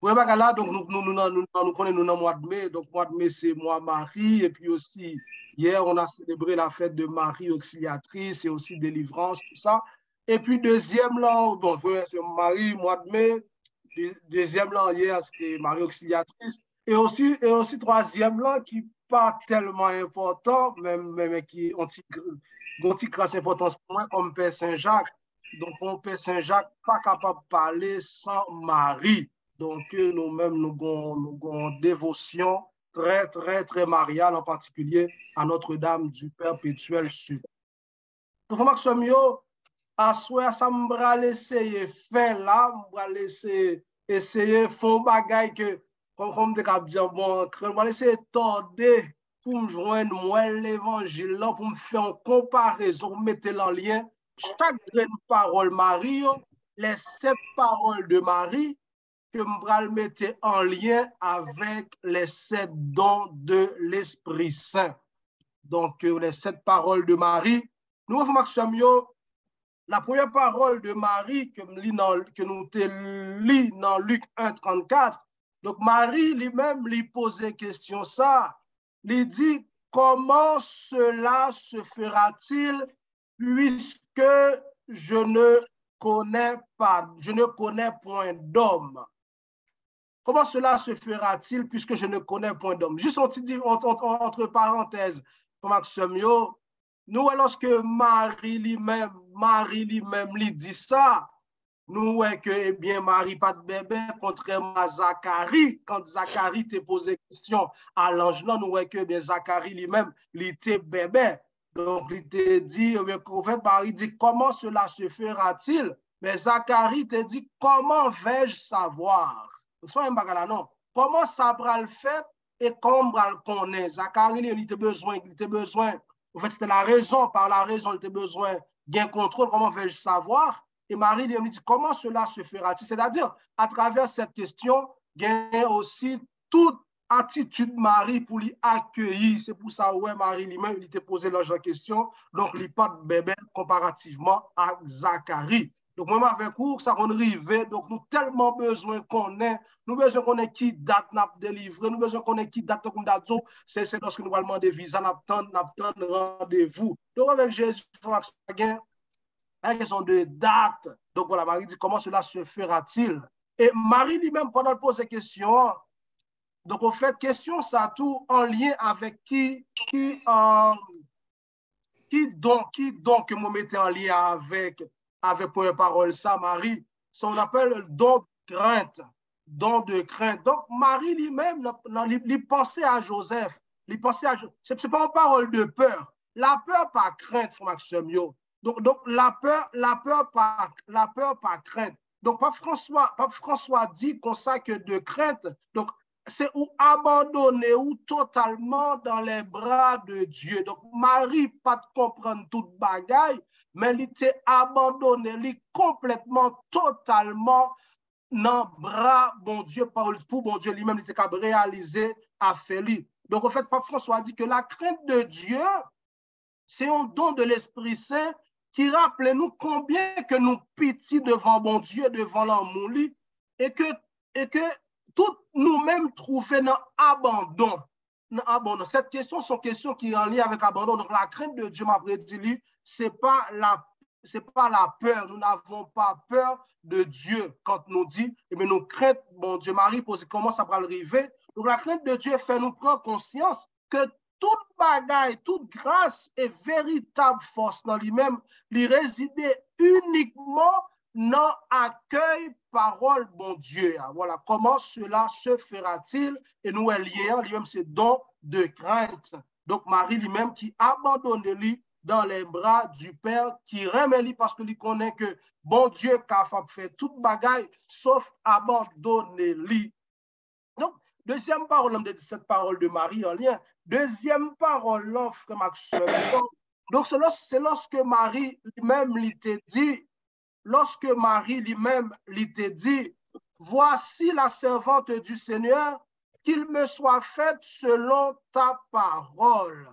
Pour bagage là, donc, nous, nous, nous, connaissons le mois de mai. Donc, mois de mai, c'est mois Marie. Et puis aussi, hier, on a célébré la fête de Marie auxiliatrice et aussi délivrance, tout ça. Et puis, deuxième là, bon, c'est Marie, mois de mai. Deuxième là, hier, c'était Marie Auxiliatrice. Et aussi, et aussi troisième là, qui n'est pas tellement important, même, même qui ont une grande importance pour moi, comme Père Saint-Jacques. Donc, Père Saint-Jacques, pas capable de parler sans Marie. Donc, nous-mêmes, nous avons une dévotion très, très, très mariale, en particulier à Notre-Dame du Perpétuel Sud. Donc, Maxime, à soi, ça m'a laissé faire là, m'a laissé essayer font bagay que comme comme de cap dire bon je vais essayer tordre pour me joindre moi l'évangile là pour me faire une comparaison mettre en lien chaque parole Marie les sept paroles de Marie que je mettre en lien avec les sept dons de l'Esprit Saint. Donc, euh, les sept paroles de Marie. Nous, Maxime, la première parole de Marie que, nous lis dans Luc 1, 34, donc Marie lui-même lui posait question ça. Il dit, comment cela se fera-t-il puisque je ne connais pas, je ne connais point d'homme? Comment cela se fera-t-il puisque je ne connais point d'homme? Juste entre, entre parenthèses, Max Semio, nous, lorsque Marie lui-même, Marie lui-même lui dit ça, nous voyons que, eh bien, Marie pas de bébé, contrairement à Zacharie, quand Zacharie t'a posé question à l'ange nous voyons que, eh Zacharie lui-même, il était bébé. Donc, il t'a dit, eh en fait, Marie dit, comment cela se fera-t-il? Mais Zacharie t'a dit, comment vais-je savoir? Comment ça va le fait et comment va le connaître? Zacharie, il a besoin, il a besoin en fait, c'était la raison, par la raison, il était besoin d'un contrôle. Comment vais-je savoir? Et Marie lui dit, comment cela se fera-t-il? C'est-à-dire, à travers cette question, il y a aussi toute attitude Marie pour lui accueillir. C'est pour ça, ouais, Marie lui-même, il était posé la question. Donc, il pas de bébé comparativement à Zacharie. Donc, moi, avec vous, ça on arrive. Donc, nous tellement besoin qu'on ait, nous besoin qu'on ait qui date n'a délivré, nous besoin qu'on ait qui date comme date. C'est lorsque nous allons demander visa, nous attendons rendez-vous. Donc, avec Jésus, une question de date. Donc, voilà, Marie dit, comment cela se fera-t-il? Et Marie lui-même, pendant de poser question, donc, en fait, question, ça tout en lien avec qui, qui, euh, qui donc, qui donc que vous mettez en lien avec avec pour parole ça, Marie, ça on appelle le don de crainte. Don de crainte. Donc, Marie lui-même, il pensait à Joseph. Il pensait à Ce n'est pas une parole de peur. la peur par crainte, frère Maxime. Donc, la peur, la peur par, la peur par crainte. Donc, Pape François, Pape François dit comme ça que de crainte, donc c'est ou abandonner ou totalement dans les bras de Dieu. Donc, Marie, pas de comprendre toute bagaille, était abandonnée, elle est complètement, totalement dans les bras bon Dieu, pour bon Dieu lui-même, il était à Félix. Donc, en fait, Pape François dit que la crainte de Dieu, c'est un don de l'Esprit Saint qui rappelle nous combien que nous pitié devant bon Dieu, devant l'amour, et que, et que tout nous-mêmes trouver dans abandon. Abandon. Cette question, sont questions qui sont en lien avec abandon. Donc, la crainte de Dieu, m'a prédit, ce n'est pas, la, pas la peur. Nous n'avons pas peur de Dieu quand nous dit, eh bien, nous craignons, bon Dieu, Marie, comment ça va arriver. Donc, la crainte de Dieu fait nous prendre conscience que toute bagaille, toute grâce et véritable force dans lui-même, lui résidait uniquement dans accueil parole bon Dieu. Voilà comment cela se fera-t-il? Et nous lié lui-même c'est don de crainte. Donc Marie lui-même qui abandonne lui dans les bras du Père, qui remet lui parce que lui connaît que bon Dieu capable fait toute bagaille sauf abandonner lui. Donc deuxième parole de cette parole de Marie en lien Deuxième parole, l'offre. Donc, c'est lorsque Marie lui-même lui dit, lorsque Marie lui-même lui dit, voici la servante du Seigneur, qu'il me soit fait selon ta parole.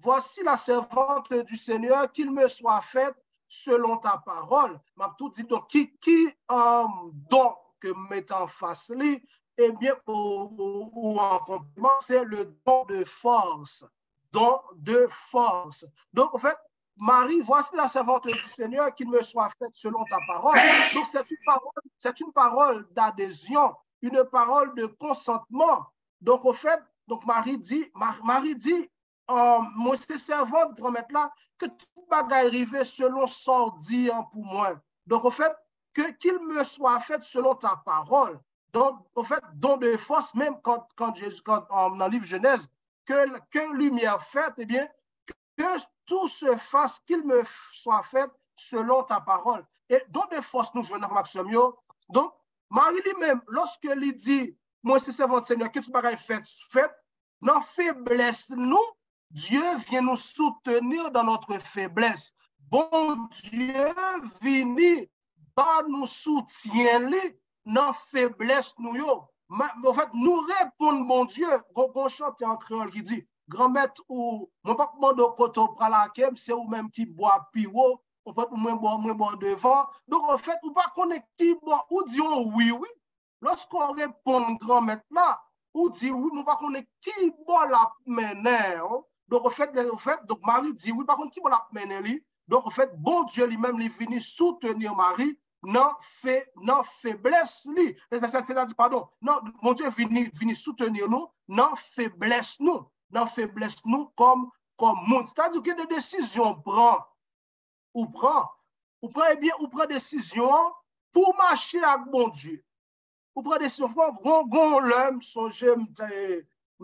Voici la servante du Seigneur, qu'il me soit fait selon ta parole. M'a tout dit, donc, qui, qui, donc, que met en face lui, eh bien, ou, en complément, c'est le don de force. Don de force. Donc, en fait, Marie, voici la servante du Seigneur, qu'il me soit faite selon ta parole. Donc, c'est une parole, c'est une parole d'adhésion, une parole de consentement. Donc, au fait, donc Marie dit, Marie dit, euh, servante, grand-mère là, que tout bagaille arrive selon son dit pour moi. Donc, au fait, que qu'il me soit fait selon ta parole. Donc, en fait, don de force, même quand, quand Jésus, quand, dans le livre Genèse, que, que lumière faite, eh bien, que tout se fasse, qu'il me soit fait selon ta parole. Et don de force, nous jouons dans Maxime. Donc, Marie lui-même, lorsque lui dit, moi, c'est servant Seigneur, que tout bagaille fait, fait, dans faiblesse, nous, Dieu vient nous soutenir dans notre faiblesse. Bon Dieu, vient nous soutient, nan febles nou yo. En fait, nou repon bon Dieu, kon chante en créole qui dit, grand-mère ou, mwen pa kman do koto pralakem, se ou même qui boit piwo, ou peut mwen boit mwen boit devant. Donc, en fait, ou pas konen qui boit, ou diyon oui, oui. Lorsqu'on répond grand-mère là, ou dit oui, mwen pa konen qui boit la mener. Donc, en fait, en fait, donc Marie dit oui, par contre, qui boit la mener? Donc, en fait, bon Dieu lui-même, il venu soutenir Marie nan, fe, nan faiblesse li. C'est-à-dire, pardon, non, mon Dieu vini, vini soutenir nous, nan faiblesse nous, nan febles nou kom, kom moun. Stadi ki de desisyon pran, ou pran, ou pran ebyen, eh ou pran desisyon pou mache ak bon Diyo. Ou pran desisyon pran, gon gon lèm sonje mte,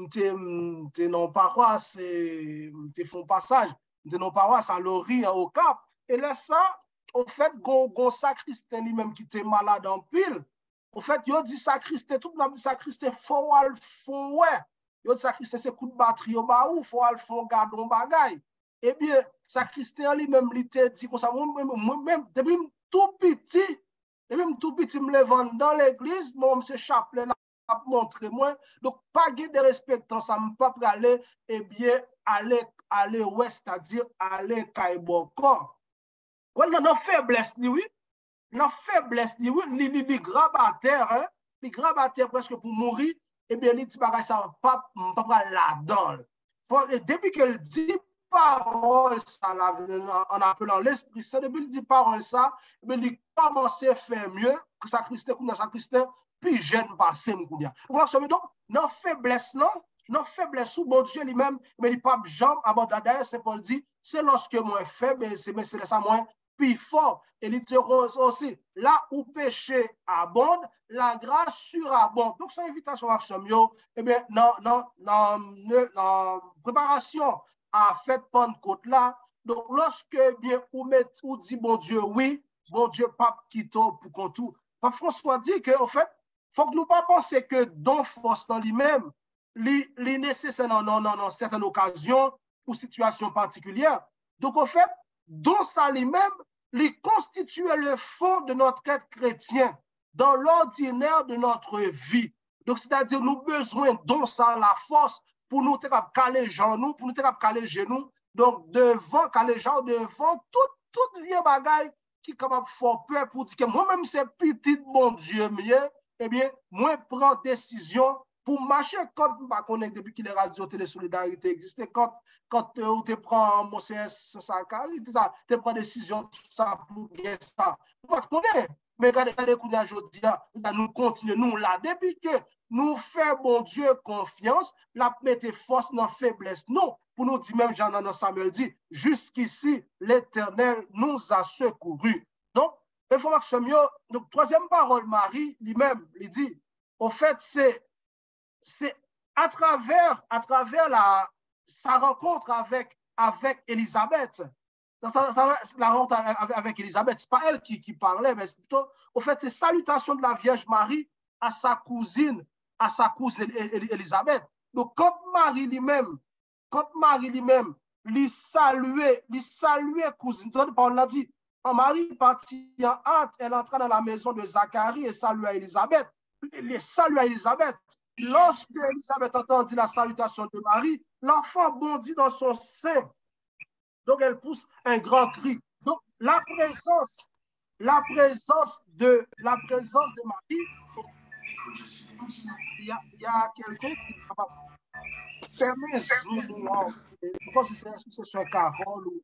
mte, mte nan parwa, mte fon pasaj, mte nan parwa sa lori an okap, e lè sa, ou fèt gon, gon sakristen li mèm ki te malade an pil, ou fèt yo di sakristen, tout nan di sakristen fowal fowè, yo sakristè se kout batri yo ba ou, fò al fò gadon bagay. Eh ebyen, sakristè an li mèm li te di kon sa, mwen mèm, debi m tout piti, debi m tout piti m levan dan l'eglise, mwen mse chaple la, ap montre mwen, dok pa ge de respektan sa m pa prale, ebyen, eh ale, ale wè, stadir, ale kaibon kon. Wè nan an febles ni wè, oui? nan febles ni wè, oui? li li li grab a ter, hein? li grab a ter preske pou mouri, Eh bien, ti bagay ça, pas, pas la donne. Depuis qu'elle dit parole, en appelant l'Esprit Saint, depuis qu'il dit parole, ça, eh bien, il commence à faire mieux que sa Christin, comme sa Christin, puis jeune passé, mon. Vous voyez, donc, non, faiblesse, non, non, faiblesse, bon Dieu lui-même, mais il pas jambe abandonné, c'est Paul dit, c'est lorsque moi faible, c'est ça, moi, puis fort. Et il aussi, là où péché abonde, la grâce surabonde. Donc, c'est une invitation à mieux. Eh bien, dans, dans, dans, dans préparation à fête Pentecôte là. Donc, lorsque bien ou met ou dit bon Dieu oui, bon Dieu pas quitter pour qu'on tout. Pape François dit que en fait, faut que nous pas penser que don force dans lui-même, li, li nécessaire dans, dans, dans, dans certaines occasions ou situations particulières. Donc, en fait, don ça lui-même, lui constitue le fond de notre être chrétien dans l'ordinaire de notre vie. Donc, c'est-à-dire, nous besoin don ça, la force pour nous caler genoux, pour nous caler genoux. Donc, devant caler gens, devant tout, tout vieux bagaille qui est capable de faire peur pour dire que moi-même, c'est petit bon Dieu, mieux, eh bien, moi, prends décision pour marcher je ne connais depuis que les radios télé solidarité existent, quand, quand tu prends mon CS, tu prends décision, tout ça pour gagner ça. Vous mais regardez, regardez, aujourd'hui, nous continuons, nous là, depuis que nous faisons, bon Dieu, confiance, la mettre force dans faiblesse. Non, pour nous dire, même Jean Samuel dit, jusqu'ici, l'Éternel nous a secourus. Donc, information mieux, donc, troisième parole, Marie, lui-même, il dit, au fait, c'est c'est à travers, à travers la, sa rencontre avec, avec Elisabeth, la rencontre avec Elisabeth, ce n'est pas elle qui, qui parlait, mais c'est plutôt, au fait, c'est salutation de la Vierge Marie à sa cousine, à sa cousine Elisabeth. Donc, quand Marie lui-même, quand Marie lui-même, lui saluait, lui saluait cousine, on l'a dit, quand Marie partit en hâte, elle entra dans la maison de Zacharie et salua Elisabeth. Les salue à Elisabeth. Lorsque Elisabeth entendit la salutation de Marie, l'enfant bondit dans son sein. Donc, elle pousse un grand cri. Donc, la présence, la présence de, la présence de Marie, il y a, a quelqu'un qui va fermer pourquoi c'est sur Carole ou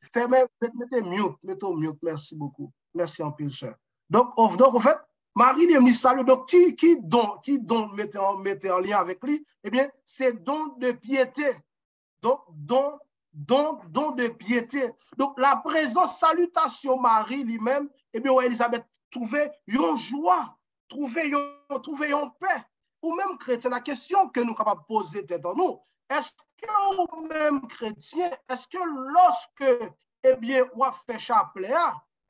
fermez, mettez mute, mettez mute, merci beaucoup. Merci en plus, cher. Donc, donc, en fait, Marie lui salut. Donc, qui, qui don, qui don mettait en, en lien avec lui? Eh bien, c'est don de piété. Donc, don, don, don de piété. Donc, la présence, salutation Marie lui-même, eh bien, Elisabeth trouvait une joie, trouvait une, trouvait paix. Ou même chrétien, la question que nous sommes capables de poser dans nous, est-ce que ou même chrétien, est-ce que lorsque, eh bien, on fait chapelet,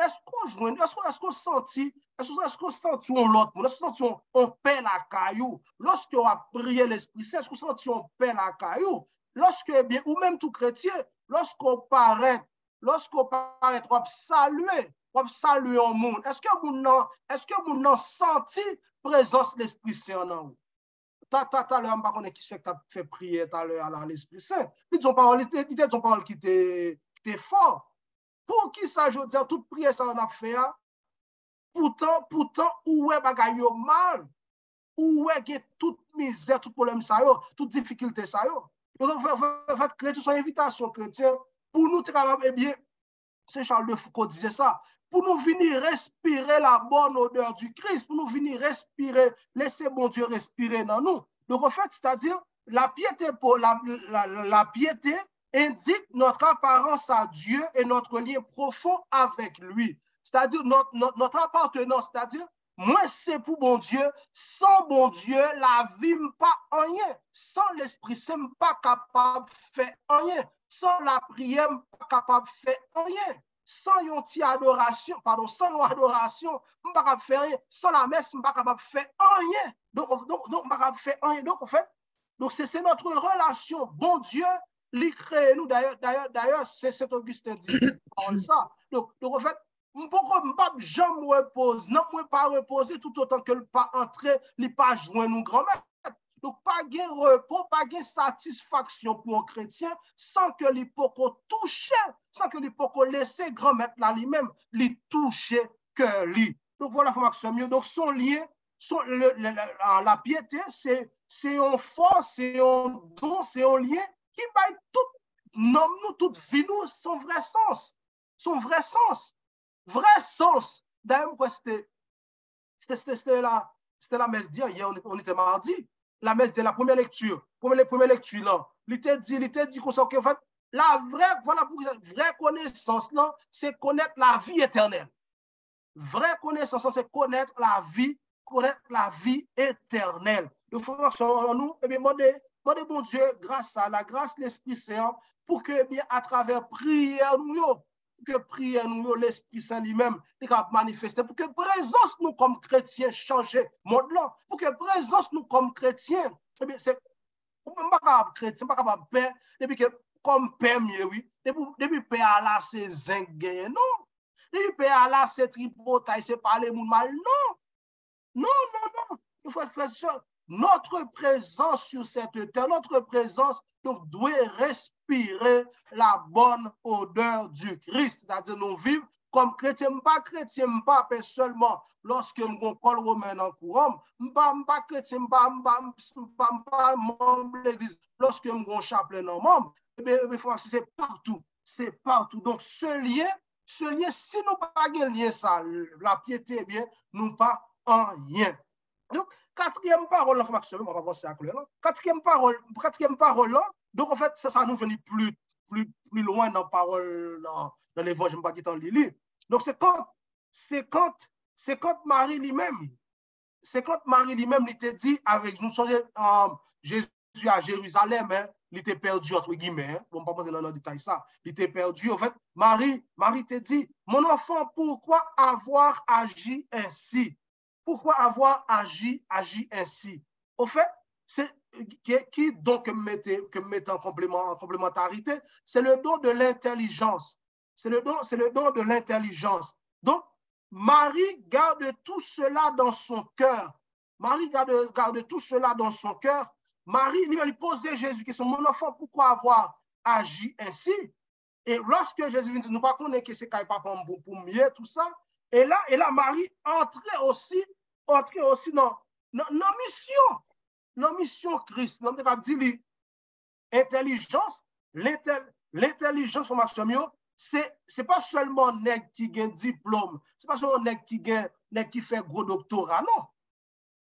est-ce qu'on est-ce qu'on sentit Est-ce qu'on sent l'autre monde? Est-ce qu'on sent on paix la caillou? Lorsque on a prié l'Esprit Saint, est-ce qu'on sent on paix la caillou? Lorsque, eh bien, ou même tout chrétien, lorsqu'on paraît, lorsqu'on paraît, on saluer, on saluer au monde. Est-ce que vous n'en, est-ce que vous n'en senti présence l'Esprit Saint en nous? Ta, ta, ta, le, m'pa konen ki se ta fe priye ta le ala l'Esprit Saint. Li te son parole, li te son parole ki te, ki te fort. Pou ki sa, je veux dire, tout priye sa an ap fe a, Pourtant, pourtant, où est bagay yo mal? Où est toute misère, tout problème toute difficulté ça yo? Fait, chrétien, son invitation chrétien, pour nous travailler, eh bien, c'est Charles de Foucault disait ça, pour nous venir respirer la bonne odeur du Christ, pour nous venir respirer, laisser bon Dieu respirer dans nous. Donc, en fait, c'est-à-dire, la piété, pour, la, la, la piété indique notre apparence à Dieu et notre lien profond avec lui c'est-à-dire notre, notre, appartenance, c'est-à-dire, moi, c'est pour mon Dieu. Sans bon Dieu, la vie n'est pas rien. Sans l'Esprit c'est pas capable de faire rien. Sans la prière, pas capable de faire rien. Sans une adoration, pardon, sans adoration, pas capable de faire rien. Sans la messe, pas capable faire rien. Donc, donc, donc, pas capable de faire rien. Donc, en fait, donc c'est notre relation. Bon Dieu, lui nous. D'ailleurs, d'ailleurs, c'est cet Augustin dit *coughs* ça. Donc, donc, en fait, Mpoko mpap jan mw repose, nan mwen pa repose tout otan ke l pa entre, li pa jwen nou granmet. Donc, pa gen repos, pa gen satisfaksyon pou an kretien, san ke li poko touche, san ke li poko lese granmet la li men, li touche ke li. Donc, voilà, kse myo. Donc, son liye, son, le, la piété, c'est yon force, c'est yon don, c'est yon liye, ki bay tout, nom nou, tout vi nou, son vre sens. Son vre sens. Vrai sens. D'ailleurs, c'était la, la messe d'hier, hier on, était mardi, la messe de la première lecture, première, première lecture là, il était dit, il était dit qu'on en fait, la vraie, voilà, vraie connaissance là, c'est connaître la vie éternelle. Vraie connaissance, c'est connaître la vie, connaître la vie éternelle. Il faut sur nous, et bien, demander, bon Dieu, grâce à la grâce de l'Esprit Saint, pour que, eh bien, à travers prière, nous, que prière, nous, l'Esprit Saint lui-même, est capable manifester, pour que présence, nous, comme chrétiens, change monde là, pour que présence, nous, comme chrétiens, eh c'est, pas capable chrétien, pas capable père, depuis que, comme père, oui, depuis, père, là, c'est zinc non? Depuis père, là, c'est tripotaille, c'est parler moun mal, non? Non, non, non. Ça. Notre présence sur cette terre, notre présence donc, doit respirer la bonne odeur du Christ. C'est-à-dire, nous vivons comme chrétiens, pas chrétiens, pas seulement lorsque nous col romain en courant, pas pas chrétien, pas pas membre de l'église, lorsque nous chapelet en membre, eh bien, c'est partout, c'est partout. Donc, ce lien, ce lien, si nous pas un lien ça, la piété, eh bien, nous pas en rien. Donc, quatrième parole, on va avancer à. Quatrième parole, quatrième parole, donc en fait, ça, nous venait plus, plus, plus loin dans la parole, dans, l'évangile, pas en Lili. Donc c'est quand, c'est quand, c'est quand Marie lui-même, c'est quand Marie lui-même, il était dit avec, nous euh, Jésus à Jérusalem, hein, il était perdu, entre guillemets, hein, on ne va pas dans le détail ça, il était perdu. En fait, Marie, Marie te dit, mon enfant, pourquoi avoir agi ainsi? Pourquoi avoir agi, agi ainsi? Au fait, c'est qui, donc mettait, que met en, complément, en complémentarité, c'est le don de l'intelligence. C'est le don, c'est le don de l'intelligence. Donc, Marie garde tout cela dans son cœur. Marie garde, garde tout cela dans son cœur. Marie, il lui posait Jésus question, mon enfant, pourquoi avoir agi ainsi? Et lorsque Jésus dit, nous pas connaître que c'est pas pour, pour mieux, tout ça. Et là, et là, Marie entrait aussi entrer aussi dans nos mission. Nos mission Christ. L'intelligence, l'intelligence maximum, c'est c'est pas seulement nèg qui gagne diplôme, c'est pas seulement nèg qui gagne nèg qui fait gros doctorat, non.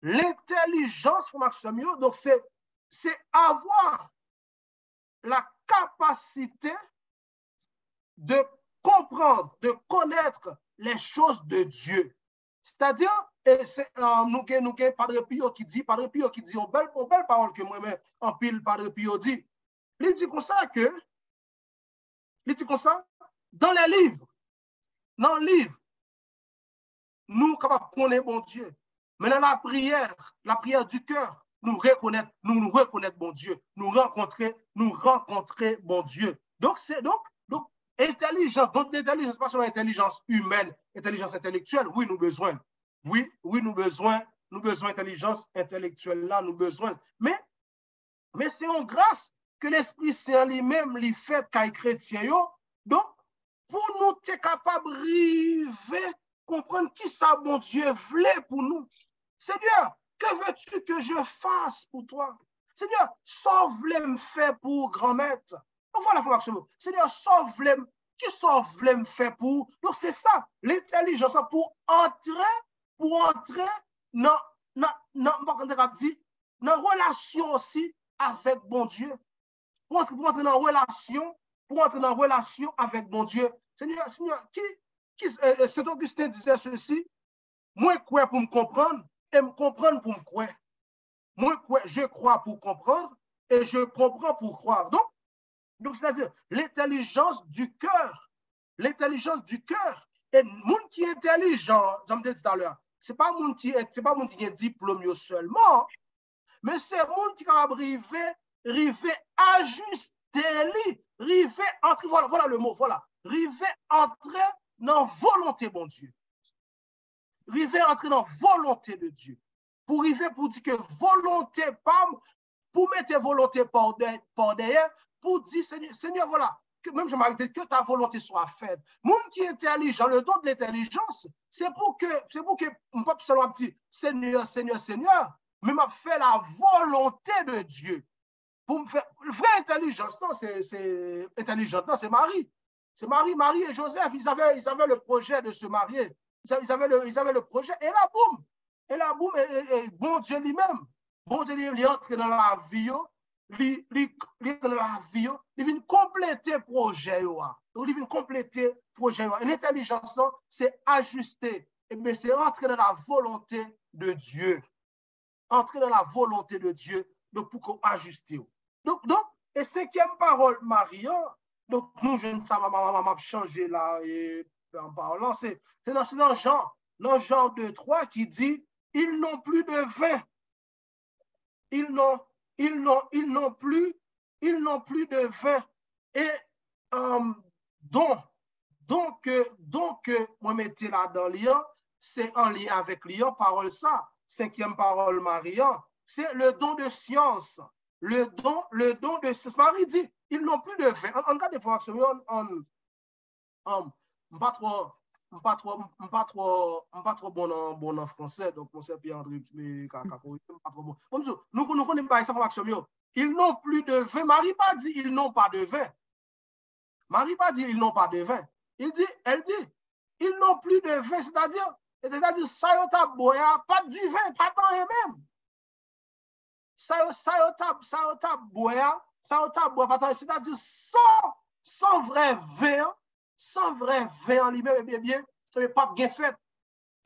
L'intelligence au maximum, donc c'est avoir la capacité de comprendre, de connaître les choses de Dieu. C'est-à-dire, et c'est euh, nous avons Padre Pio qui dit, Padre Pio qui dit, une belle, une belle parole que moi-même, en pile, Padre Pio dit. Il dit comme ça que, il dit comme ça, dans les livres, dans le livre, nous capables connaître bon Dieu. Mais dans la prière, la prière du cœur, nous reconnaître, nous nous reconnaître bon Dieu, nous rencontrer, nous rencontrer bon Dieu. Donc, c'est donc, donc, intelligence, donc l'intelligence, pas seulement intelligence humaine, intelligence intellectuelle, oui, nous besoin. Oui, oui, nous besoin, nous besoin d'intelligence intellectuelle là, nous besoin. Mais, mais c'est en grâce que l'Esprit Saint lui-même lui fait qu'un chrétien. Donc, pour nous être capable de comprendre qui ça, bon Dieu, voulait pour nous. Seigneur, que veux-tu que je fasse pour toi? Seigneur, sauve-le me faire pour grand-maître. Donc voilà, Seigneur, sauve-le, qui sauve-le me faire pour? Donc c'est ça, l'intelligence pour entrer pour entrer dans, dans, dans, dans relation aussi avec bon Dieu. Pour entrer, pour entrer dans relation, pour entrer dans relation avec bon Dieu. Seigneur, Seigneur, qui, qui euh, euh, Saint Augustin disait ceci, moi crois pour me comprendre et me comprendre pour me croire. Moi quoi, je crois pour comprendre et je comprends pour croire. Donc, donc c'est-à-dire l'intelligence du cœur, l'intelligence du cœur. Et monde qui est intelligent, j'en dit tout à l'heure, ce n'est pas monde qui c'est pas monde qui a un diplôme seulement, mais c'est monde qui a arrivé, arrivé ajuster lui, arrivé entrer, voilà, voilà le mot, voilà, arrivé entrer dans volonté, bon Dieu. Arrivé entrer dans volonté de Dieu. Pour arriver pour dire que volonté, pas, pour mettre volonté par derrière, pour dire, Seigneur, voilà, que même je m'arrête que ta volonté soit faite. Qui est intelligent, le don de l'intelligence, c'est pour que, c'est pour que, on peut seulement dire, Seigneur, Seigneur, Seigneur, mais m'a fait la volonté de Dieu. Pour me faire, vraie intelligence, c'est intelligent, non, c'est Marie. C'est Marie, Marie et Joseph, ils avaient, ils avaient le projet de se marier. Ils avaient le, ils avaient le projet, et là, boum, et là, boum, et, bon Dieu lui-même, bon Dieu lui-même, il entre dans la vie, li, li, li la vie, il vient compléter projet. Il vient compléter le projet. L'intelligence, c'est ajuster. Et bien, c'est entrer dans la volonté de Dieu. Entrer dans la volonté de Dieu donc pour qu'on ajuste. Donc, donc, Et cinquième parole, Marion, donc nous, je ne sais pas, maman changé là, et en parlant, c'est dans, Jean, dans Jean 2, 3 qui dit, ils n'ont plus de vin. Ils n'ont, ils n'ont, plus, ils n'ont plus de vin. Et euh, donc, donc, donc, moi, mettez là dans Lyon, c'est en lien avec Lyon, parole ça, cinquième parole Marion, c'est le don de science. Le don, le don de science. Marie dit, ils n'ont plus de vin. En, cas de fois, on, on, on, pas trop, trop, pas trop, pas trop bon en, bon en français, donc mon Pierre-André, bon. Connaissons pas ça Ils n'ont plus de vin. Marie pas dit, ils n'ont pas de vin. Marie pas dit, ils n'ont pas de vin. Il dit, elle dit, ils n'ont plus de vin, c'est-à-dire, c'est-à-dire, ça y est, pas du vin, pas tant et même. Ça y est, ça y est, ça y est, c'est-à-dire, sans, sans vrai vin, san vre ve an li men, ebyen, sebe pap gen fèt,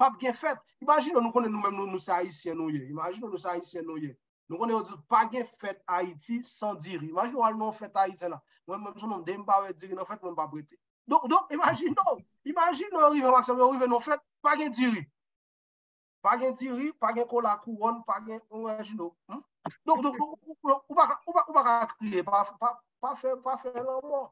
pap gen fèt. Imagin nou nou konen nou men nou nou sa Haitien nou ye, imagin nou nou sa Haitien nou ye. Nou konen yo di, pa gen fèt Haiti san diri. Imagin nou al nou fèt Haitien la. Mwen mwen mwen mwen mba we diri, nou fèt mwen mba brete. Donk, donk, imagin nou, imagin nou rive maksan, rive nou fèt, pa gen diri. Pa gen diri, pa gen kola kouron, pa gen, imagin nou. Donk, donk, ou baka kriye, pa fè, pa fè lan mò.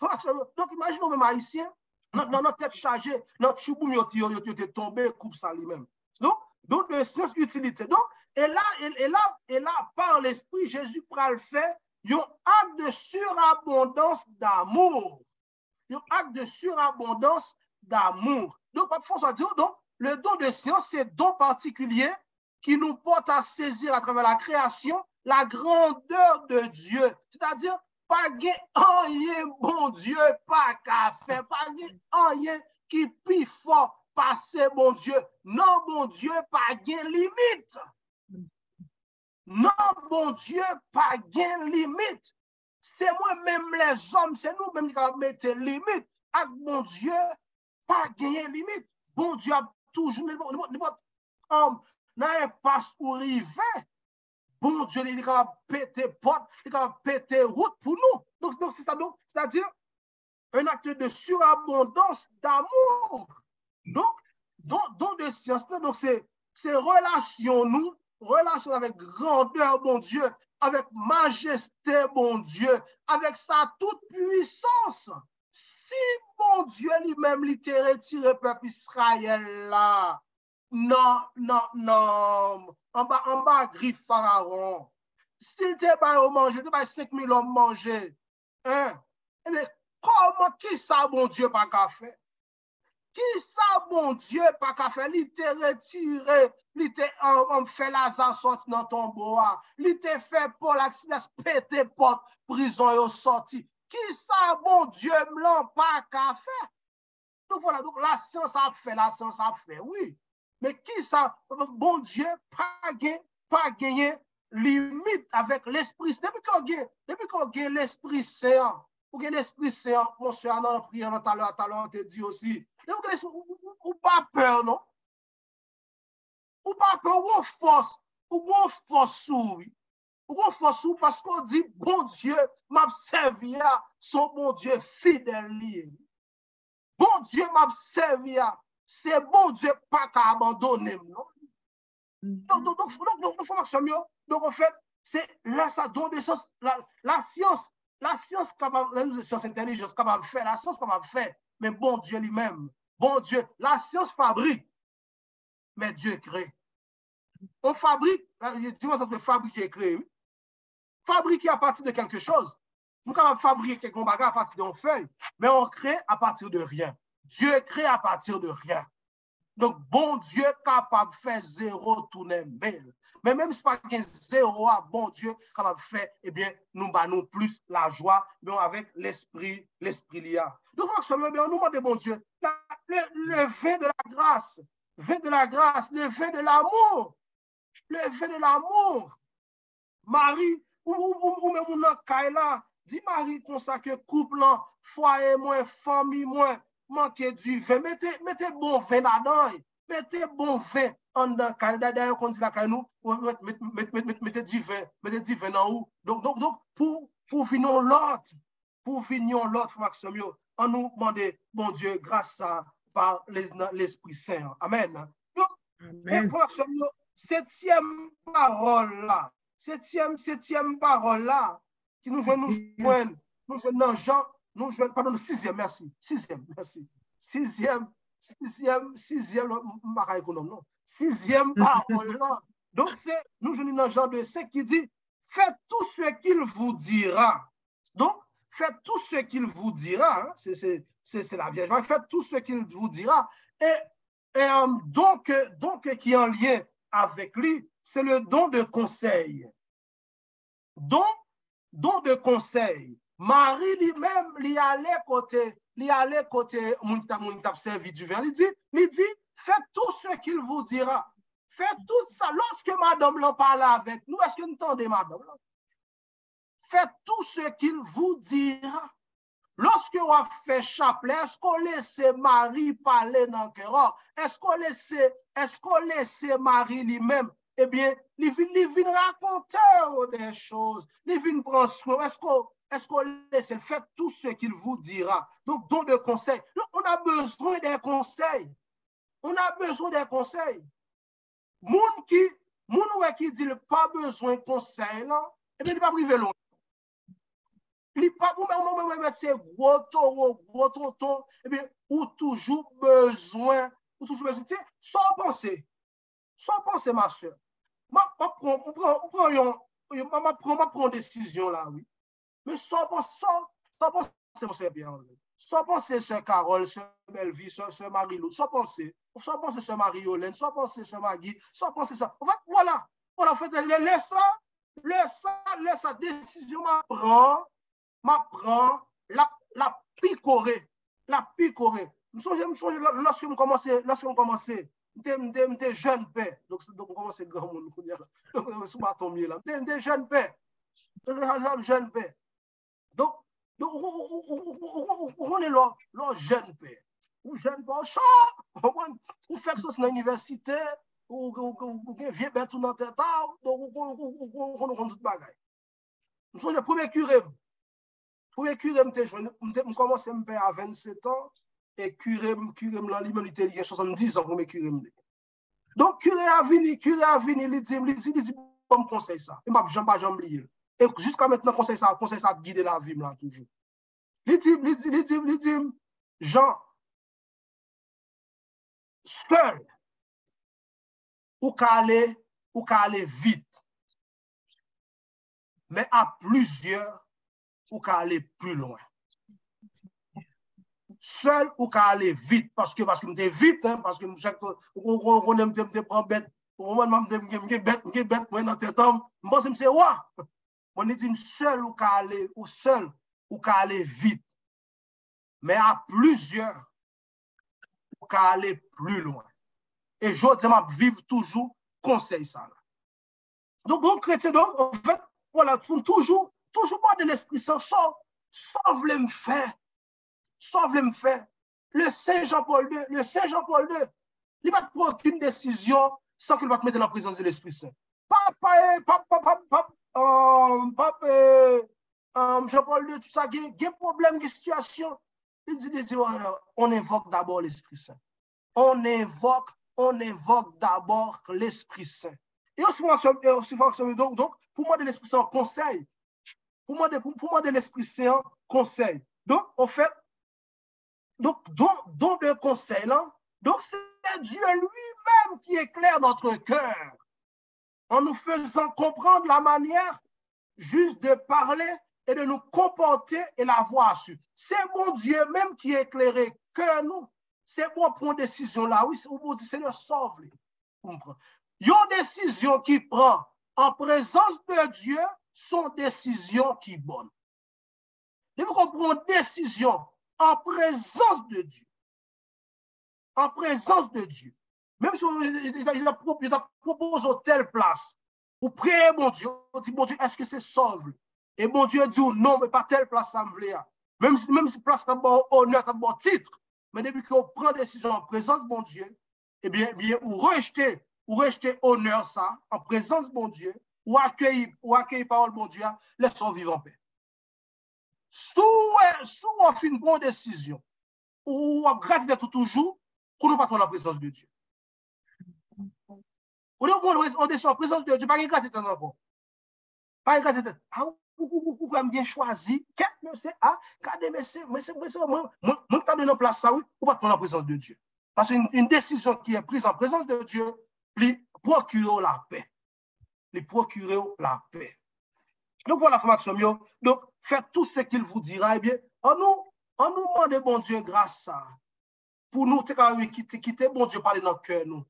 Donc, imagine, nous, même haïtiens, dans notre tête chargée, notre chouboum, yo était tombé, coupe ça lui-même. Donc, donc, de sens utilité. Donc, et là, et là, et là, par l'esprit, Jésus prend le fait, un acte de surabondance d'amour un acte de surabondance d'amour. Donc, François dit, donc, le don de science, c'est don particulier qui nous porte à saisir à travers la création la grandeur de Dieu. C'est-à-dire, pa gen anyen bon Diyo pa ka fe, pa gen anyen ki pi fò pase bon Diyo. Nan bon Diyo pa gen limit. Nan bon Diyo pa gen limit. Se mwen menm les om, se nou menm ki mette limit. Ak bon Diyo pa genyen limit. Bon Diyo ap toujou, nan yon pas ou rive, Bon Dieu, il a pété porte, il a pété route pour nous. Donc, donc c'est ça, donc, c'est-à-dire un acte de surabondance d'amour. Donc, donc, de science, donc c'est relation, nous, relation avec grandeur, bon Dieu, avec majesté, bon Dieu, avec sa toute puissance. Si mon Dieu lui-même lui retiré peuple Israël là, nan, nan, nan, an ba, an ba grif fararon. Sil te bay ou manje, te bay 5.000 om manje, hein, eh ebe, koman ki sa bon Diyo pa ka fe? Ki sa bon Diyo pa ka fe? Li te retire, li te an fe la zan soti nan ton boa, li te fe pol aksinas pete pot, prizon yo soti. Ki sa bon Diyo mlan pa ka fe? Donc voilà, donc la science a fait, la science a fait, oui. Me ki sa, bon Diyo, pa gen, pa genyen, limit avèk l'esprit. Depi kon gen, depi kon gen l'esprit seyan, ou gen l'esprit seyan, monsè anan priyan nan talon, talon te di osi. Depi kon l'esprit, ou, ou, ou pa pèr non? Ou pa pèr, ou ou fòs, ou ou fòs sou. Ou ou fòs sou, paskon di, bon Diyo, m'absevya, son bon Diyo fidèl liye. Bon Diyo m'absevya, se bon Dieu pa ka abandonem, non? Donc, donc, donc, donc, donc, donc, donc, en fait, c'est là, ça donne des choses, la, la science, la science capable, la science intelligence capable de faire, la science capable de faire, mais bon Dieu lui-même, bon Dieu, la science fabrique, mais Dieu crée. On fabrique, dis-moi ça, fabriquer et créer. Fabriquer à partir de quelque chose. Nous pouvons fabriquer quelque chose à partir d'une feuille, mais on crée à partir de rien. Dieu crée à partir de rien. Donc, bon Dieu capable de faire zéro tourner belle. Mais même si pas zéro à bon Dieu capable de faire, eh bien, nous nous plus la joie, mais avec l'esprit, l'esprit lié. Donc, on nous demande, bon Dieu, le, le vin de la grâce, vin de la grâce, le vin de l'amour, le vin de l'amour. Marie, ou, ou, ou, même on Kaila, dit Marie que couple, foyer moins, famille moins, manquer du vin. Mettez, mettez bon vin là-dedans. Mettez bon vin en dans Canada, d'ailleurs, on dit la nous, mettez, du vin, mettez du vin en haut. Donc, donc, donc, pour, pour venir l'autre, pour venir l'autre, Maxime, on nous demande, bon Dieu, grâce à par l'Esprit Saint. Amen. Parole là, septième, septième parole là, qui nous joignent, nous *laughs* joignent, nous joignent dans Jean, nous pardon, le sixième, merci, sixième, merci. Sixième, sixième, sixième, non, sixième *laughs* parole là. Donc, c'est, nous joignons dans Jean 2, c'est qui dit, faites tout ce qu'il vous dira. Donc, faites tout ce qu'il vous dira. Hein. C'est la Vierge. Faites tout ce qu'il vous dira. Et, euh, donc, donc, qui est en lien avec lui, c'est le don de conseil. Don, don de conseil. Mari li mèm li ale kote, li ale kote moun tap moun tap servi du vin. Li di, li di, fèk tout se kil vou dira. Fèk tout sa, loske madame l'on parla avèk nou, eske nou tende madame l'on? Fèk tout se kil vou dira. Loske wap fè chaple, esko lese mari pale nan kero? Esko lese, esko lese mari li mèm? Ebyen, eh li vin, vin rakonte ou de chouz, li vin pranskou, esko... Est-ce qu'on laisse faire tout ce qu'il vous dira? Donc, don de conseils. on a besoin d'un conseil. On a besoin d'un conseil. Moun ki, moun wè ki di l pa bezwen konsey lan, ebe li pa prive lon. Li pa pou mè mè mè mè se woto, woto, woto, ebe ou toujou bezwen, ou toujou bezwen, tiè, son panse, son panse ma sè. Ma pran, ma pran, ma pran desisyon la, oui. Panse, son, son panse, mè sè bien, son panse se Karol, se Melvi, se Marilou, son panse, son panse se Mariolène, son panse se Magui, son panse se, en fait, voilà, voilà, en fait, sa, lè sa, lè sa desisyon mè pron, m'apprend la, la picorer, la picorer. Je me souviens, lorsque je commençais, je j'étais jeune père. Donc, on commence grand monde. Je. *laughs* J'étais jeune père. Père. Là, là, jeune Don, ou mwen e lò jen pe. Ou jen pe, ou chan, ou fèk sos nan universite, ou gen vie betou nan teta, ou konon kon tout bagay. Mson jè poume kurem. Poume kurem te jwen, m komanse m pe a 27 an, e kurem, kurem lan li men li te liye 70 an poume kurem de. Don kure avini, kure avini, li di, li di, li di, pou m konsey sa. M ap jamba jambliye lè. Et jusqu'à maintenant, conseil ça, conseil ça guide la vie là toujours. Jean, seul, ou qu'à ou qu'à vite. Mais à plusieurs, ou qu'à plus loin. Seul ou qu'à aller vite, parce que parce que m'était vite, hein, parce que chaque on aime te prendre bête, on m'a me bête, me bête moi dans tête homme, moi c'est c'est wa. On dit seul ou qu'à aller ou seul ou à plusieurs ou qu'à aller plus loin. Et je dis vivre toujours conseil ça. Donc, bon chrétien, donc, en fait, voilà, toujours toujours moi de l'Esprit Saint, sans, sans me faire, sans me faire. Le Saint Jean-Paul II, le Saint Jean-Paul II, il va prendre aucune décision sans qu'il va te mettre dans la présence de l'Esprit Saint. Papa, papa, papa, papa, papa, Jean-Paul II, tout ça, il y a un problème, une situation? Il dit, on invoque d'abord l'Esprit Saint. On invoque, on invoque d'abord l'Esprit Saint. Et aussi, donc, donc, pour moi, de l'Esprit Saint, conseil, pour moi, de, pour, moi, de l'Esprit Saint, conseil. Donc, en fait, donc, don, de conseil, donc c'est Dieu lui-même qui éclaire notre cœur en nous faisant comprendre la manière juste de parler et de nous comporter et la voix su. C'est mon Dieu même qui éclairé que nous. C'est bon pour une décision là. Oui, c'est pour dire, Seigneur, sauve Il y a une décision qui prend en présence de Dieu son décision qui est bonne. Qu'on prenne décision en présence de Dieu. En présence de Dieu. Même si il a proposé telle place, ou prier mon Dieu, on dit, mon Dieu, est-ce que c'est sauve? Et mon Dieu dit, non, mais pas telle place me Même si, même si place bon honneur, bon titre, mais depuis qu'on prend décision en présence de mon Dieu, eh bien, bien, ou rejeter, ou rejeter honneur ça, en présence de mon Dieu, ou accueillir, ou accueillir parole, mon Dieu, laisse-on vivre en paix. sou an fin bon desisyon, ou ap grati de tout toujou, kou nou patron la presens de Diyo. Ou nou bon an desisyon la presens de Diyo, pa gen grati de nan kon. Pa gen grati de, a ou, kou kou am gen chwazi, ket mè se, a, kade mè se, mè se, mè se, mè ta de nan plas sa ou, kou patron la presens de Diyo. Parce une desisyon ki e prise en presens de Diyo, li procure la pe. Li procure la pe. Donc voilà, formation mieux. Donc, faites tout ce qu'il vous dira. Eh bien, en nous, en nous demande bon Dieu grâce à pour nous quitter, quitter bon Dieu parler dans le cœur nous.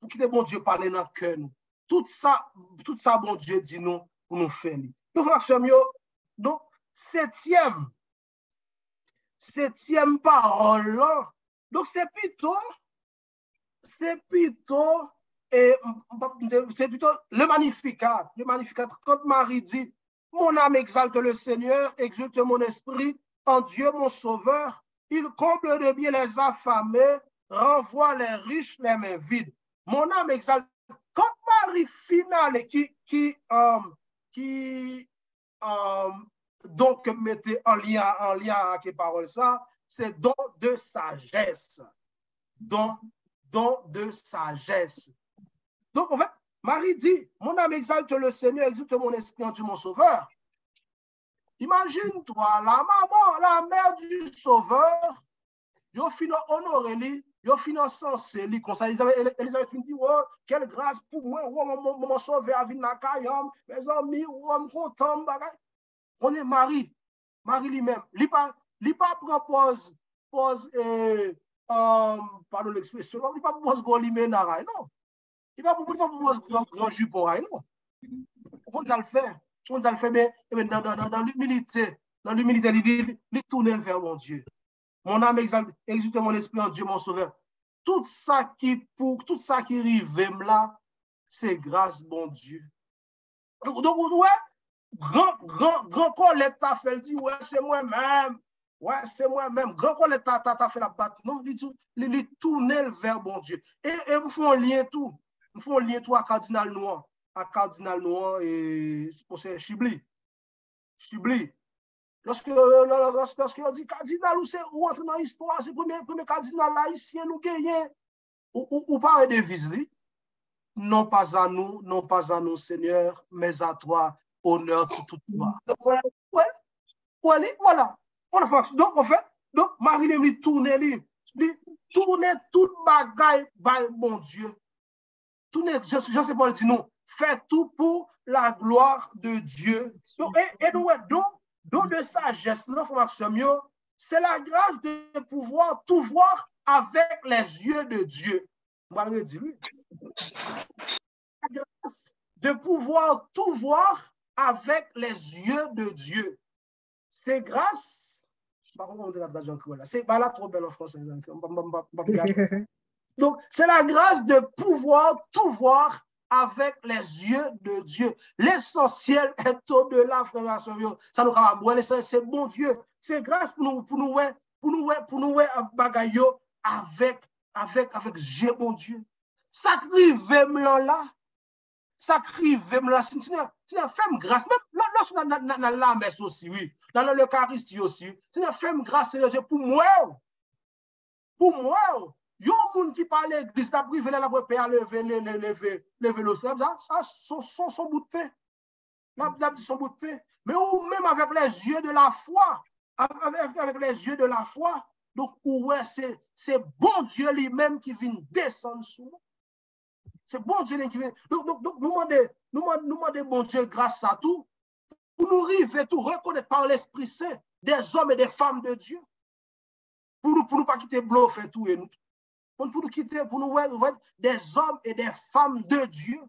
Pour quitter bon Dieu parler dans le cœur nous. Tout ça, tout ça, bon Dieu nous pour nous faire. Donc, formation mieux. Donc, septième, septième parole Donc, c'est plutôt, c'est plutôt c'est plutôt le magnificat. Le magnificat, quand Marie dit, mon âme exalte le Seigneur, exulte mon esprit en Dieu mon sauveur. Il comble de bien les affamés, renvoie les riches les mains vides. Mon âme exalte. Quand Marie finale qui, qui, euh, qui euh, donc mettait en lien, en lien avec les paroles ça, c'est don de sagesse. Don, don de sagesse. Donc, en fait, Marie dit, mon âme exalte le Seigneur, exalte mon esprit en mon sauveur. Imagine-toi, la maman, la mère du sauveur, yo fino honoré yo Elisabeth, Elisabeth me dit, oh, quelle grâce pour moi, oh, mon, mon, mon sauveur a vu la caillom, mes amis, oh, me content, bagay. On Marie lui-même, lui pas, lui pas propose, pose, pardon l'expression, lui pas propose golimenara, non. Il va pour un grand jupon, non. On le faire. On va le faire, mais dans, dans, dans l'humilité, dans l'humilité, il, il tourne vers mon Dieu. Mon âme exalte, exulte mon esprit en Dieu, mon sauveur. Tout ça qui, pour, tout ça qui arrive là, c'est grâce, mon Dieu. Donc, ouais, grand, grand, grand Colette t'a fait, dit, ouais, c'est moi-même. Ouais, c'est moi-même. Grand Colette t'a fait la batte. Non, il, tourne vers mon Dieu. Et, et vous font lien tout. Nous faisons lien tout à Cardinal Noir, à Cardinal Noir et pour c'est Chibli. Chibli. Lorsque, lorsque, lorsque on dit cardinal, ou entre dans l'histoire, c'est le premier, premier cardinal haïtien nous gagnons. Ou, ou, ou pas devise, non pas à nous, non pas à nous, Seigneur, mais à toi, honneur tout, tout, toi. Ouais, ouais, voilà. Donc, en fait, donc, Marie lui tourne, lui, tourner toute bagaille, mon Dieu, Jean-Paul dit non, fais tout pour la gloire de Dieu. Donc, et, nous, donc, donc de sagesse, c'est la grâce de pouvoir tout voir avec les yeux de Dieu. La grâce de pouvoir tout voir avec les yeux de Dieu. C'est grâce. C'est là trop belle en français. Donc, c'est la grâce de pouvoir tout voir avec les yeux de Dieu. L'essentiel est au-delà, frère Ça nous a c'est bon Dieu. C'est grâce pour nous, pour nous, pour nous, pour nous, bagayo avec, avec, avec Dieu, bon Dieu. Sacrivez là. Sacrivez là. C'est une femme grâce. Même lorsque dans la messe aussi, oui. Dans l'Eucharistie aussi. Une femme grâce, Seigneur pour moi. Pour moi. Yo moun qui parle l'église, la privé, la privé, à lever, lever, lever, lever le ça, ça, son, son, son bout de dit son bout de paix. Mais ou même avec les yeux de la foi, avec, les yeux de la foi, donc, ouais, c'est, bon Dieu lui-même qui vient descendre sur nous. C'est bon Dieu qui vient. Donc, donc, donc nous demandons, nous demandons, bon Dieu grâce à tout, pour nous arriver tout reconnaître par l'Esprit Saint des hommes et des femmes de Dieu. Pour nous, pour nous pas quitter et tout et nous pour nous quitter, pour nous voir des hommes et des femmes de Dieu.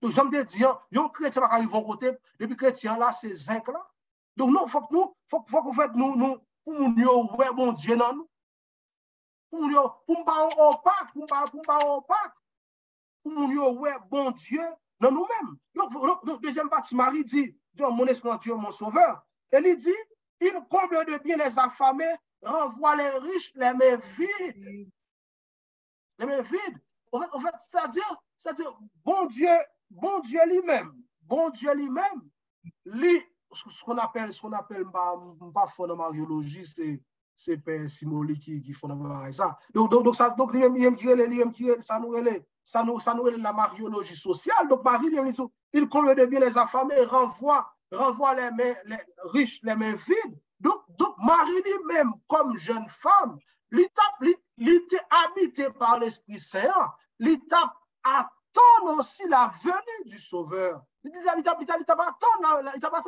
Donc, j'aime te dire, un chrétien va arriver côté, depuis chrétien là, c'est zinc là. Donc, nous, faut que nous, faut, faut fait nous, nous, pour nous, ouais, bon Dieu dans nous. Nous, nous, pas en pacte, pour nous, pas en pacte. Pour nous, ouais, bon Dieu dans nous-mêmes. Donc, deuxième partie, Marie dit, dans mon esprit, Dieu, mon sauveur. Elle dit, il comble de bien les affamés, renvoie les riches, les mains vides les mains vides. En fait, c'est-à-dire, c'est-à-dire, bon Dieu, bon Dieu lui-même, bon Dieu lui-même, lui, ce qu'on appelle, ce qu'on appelle, pas fond en mariologie, c'est c'est Père Simoli qui, qui ça. Donc, donc, donc, ça, donc, il aime ça nous ça nous, ça nous la mariologie sociale. Donc, Marie, il convient de bien les affamés, renvoie, renvoie les mains les riches, les mains vides. Donc, donc Marie lui-même, comme jeune femme, était habité par l'Esprit Saint, l'étape attend aussi la venue du Sauveur. Il attend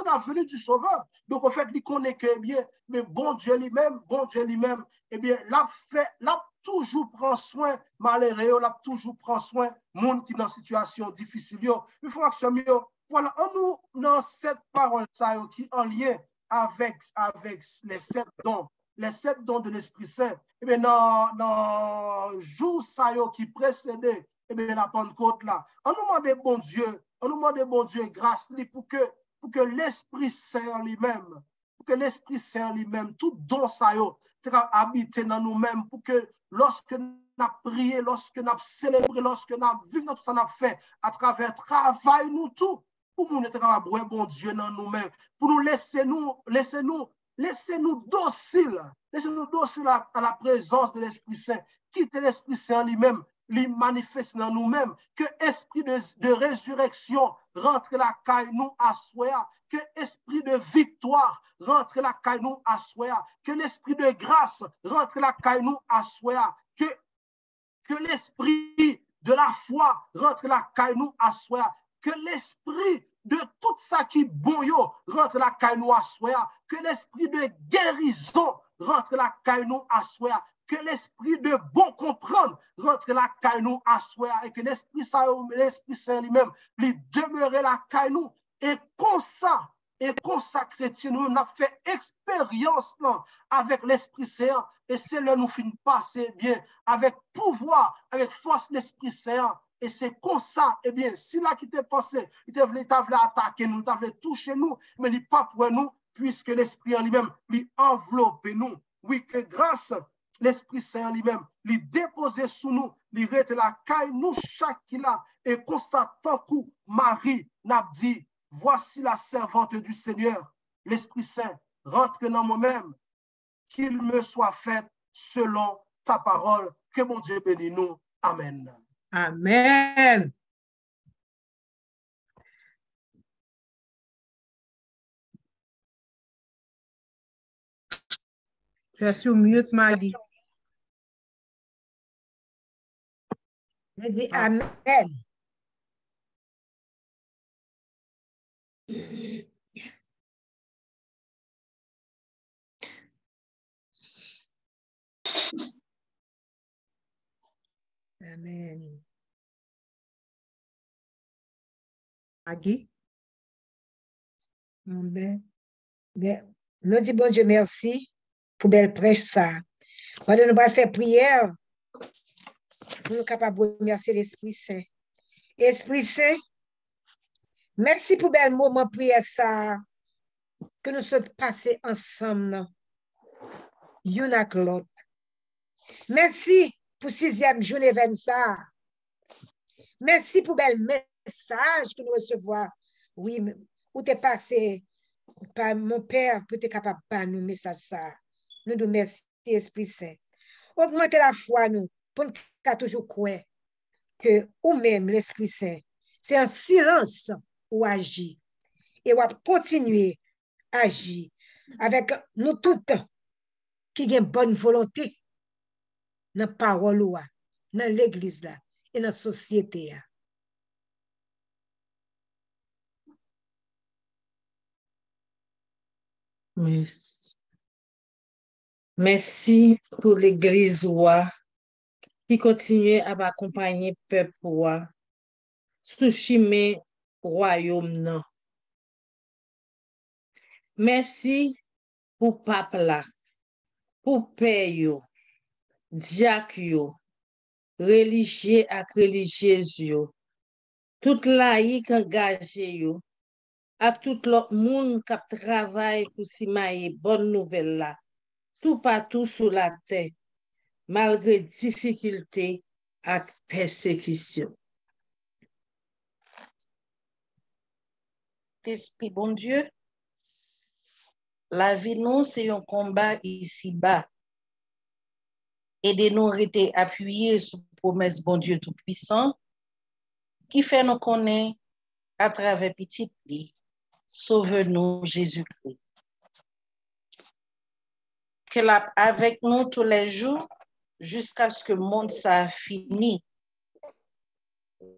la venue du Sauveur. Donc, en fait, il connaît que bien, mais bon Dieu lui-même, bon Dieu lui-même, eh bien, l'a fait, l'a toujours prend soin malheureux, l'a toujours prend soin monde qui est dans situation difficile. Il faut que voilà, on nous, dans cette parole ça, qui est en lien avec, avec les sept dons, les sept dons de l'Esprit Saint, eh bien, dans, dans jour qui précédait eh bien, la Pentecôte là, on nous demande bon Dieu, on nous demande bon Dieu grâce pour que, pour que l'Esprit Saint lui-même, pour que l'Esprit Saint lui-même, tout don ça habiter dans nous-mêmes, pour que lorsque nous avons prié, lorsque nous avons célébré, lorsque nous avons vu ça nous fait à travers travail, nous tout, pour nous être bon Dieu dans nous-mêmes, pour nous laisser nous, laisser nous, laisser nous dociles, laisser nous dociles à, la présence de l'Esprit Saint, quitter l'Esprit Saint lui-même, lui manifeste dans nous-mêmes, que esprit de, résurrection rentre la caille nous à soi, que esprit de victoire rentre la caille nous à soi, que l'esprit de grâce rentre la caille nous à soi, que, que l'esprit de la foi rentre la caille nous à soi, que l'esprit de tout ça qui bon rentre la caille nous à soi, que l'esprit de guérison rentre la caille nous à soi, que l'esprit de bon comprendre rentre la caille nous à soi et que l'esprit saint lui-même lui demeurer la caille nous et comme ça et comme ça chrétien nous avons fait expérience avec l'esprit saint. Et c'est là nous finissons passer bien avec pouvoir avec force l'esprit saint. Et c'est comme ça, eh bien, si là qui t'est passé, il t'a voulu attaquer nous, il t'a voulu toucher nous, mais il pas pour nous, puisque l'Esprit en lui-même lui enveloppe nous. Oui, que grâce l'Esprit Saint lui-même, lui déposer sous nous, lui rete la caille nous chaque là, et constatant que Marie n'a dit, voici la servante du Seigneur, l'Esprit Saint, rentre dans moi-même, qu'il me soit fait selon ta parole. Que mon Dieu bénisse nous. Amen. Amen. Je suis mute, Maggie. Je dis Amen. Amen. Maggie? Amen. Ben, nous disons bon Dieu merci pou bel prej sa. Wade nou bal fè priyer pou nou kapab remerse l'Esprit Saint. Esprit Saint, mersi pou bel mouman priyer sa ke nou sot pase ansam nan. Yon ak lot. Mersi pou 6e joun even sa. Mersi pou bel mesaj pou nou resevoa. Oui, ou te pase, pa, mon père pou te kapab pa nou mesaj sa. Nou dou mersi Esprit Saint. Augmente la fwa nou pou nou ka toujou kwen ke ou mèm l'Esprit Saint. Se an silans ou agi. E wap kontinue agi avèk nou toutan ki gen bon volonté nan parol ou an, nan l'Eglise la, e nan sosyete ya. Mersi. Mersi pou l'Eglise wwa ki kontinye ap akompanyen pep wwa sou chime wayom nan. Mersi pou pap la, pou pe yo, diak yo, religye ak religyez yo, tout la yi kangaje yo, ap tout lop moun kap travay pou si maye bon nouvel la. Tout partout sur la terre, malgré difficultés et persécutions. Esprit bon Dieu, La vie, nous, c'est un combat ici-bas. Aidez-nous à rester appuyés sur la promesse bon Dieu Tout-Puissant qui fait nous connaître à travers petit lit. Sauve-nous, Jésus-Christ. qu'elle a avec nous tous les jours jusqu'à ce que le monde ça fini.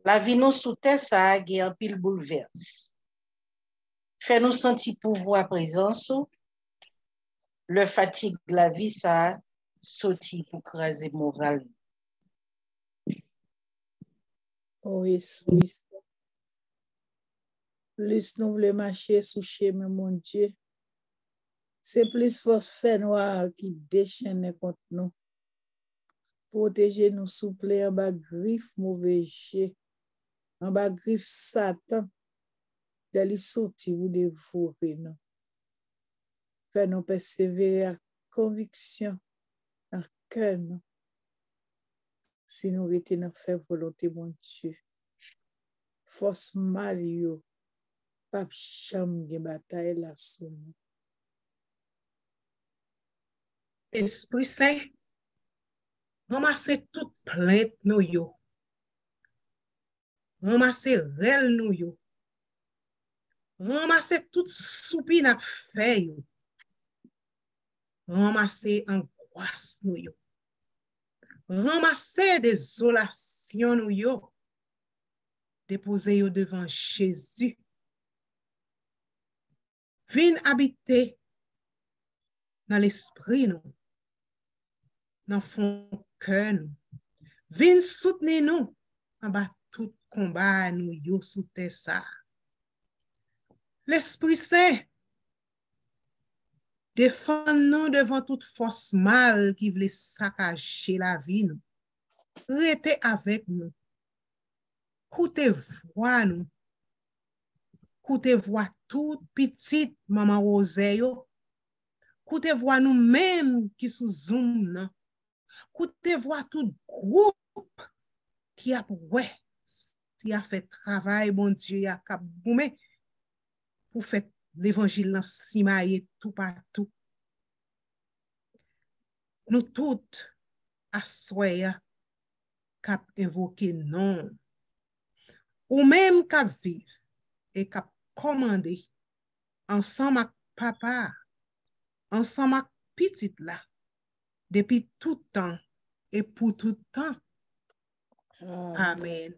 La vie nous sous terre ça a un pile bouleverse. Fais-nous sentir pouvoir présence le fatigue de la vie ça a sauté pour craser moral. Oh, oui, oui. Plus nous voulons marcher sous chemin, mon Dieu. Se plis fos fè noa ki dechenè kont nou. Proteje nou souple an ba grif mouveje, an ba grif satan, da li soti ou devore nou. Fè nou persevere a konviksyon an kè nou. Si nou rete nan fè volante moun tchè. Fos mal yo, pap chanm gen batay la sou nou. Esprit Saint, ramase tout plente nou yo. Ramase rel nou yo. Ramase tout soupi nap fè yo. Ramase angoas nou yo. Ramase dezolasyon nou yo. Depose yo devan Jésus. Vin habite nan l'esprit nou. nan fon kè nou. Vin soutnen nou an ba tout komba nou yo soute sa. L'Esprit Saint defon nou devan tout fos mal ki vle sakache la vi nou. Rete avèk nou. Koute vwa nou. Koute vwa tout pitit maman roze yo. Koute vwa nou menm ki sou zoum nan. koute vwa tout group ki ap wè si a fè travay bon Diyo ya kap goume pou fè l'Evangil nan simaye tout patou. Nou tout aswaya kap evoke non. Ou menm kap viv e kap komande ansan mak papa, ansan mak pitit la, depi toutan et pour tout temps. Amen.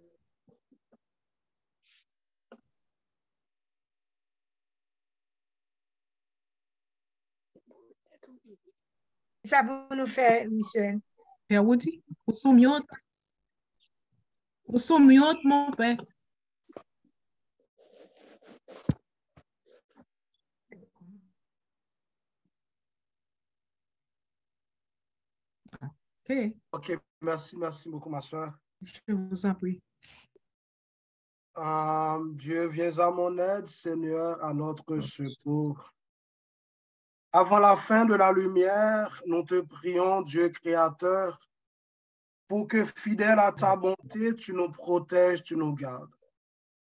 Ça vous nous fait, monsieur. Père Woody, mieux. Vous sommes mieux, mon père. Ok, Ok, merci, merci beaucoup, ma soeur. je vous en prie. Euh, Dieu, viens à mon aide, Seigneur, à notre secours. Avant la fin de la lumière, nous te prions, Dieu créateur, pour que fidèle à ta bonté, tu nous protèges, tu nous gardes.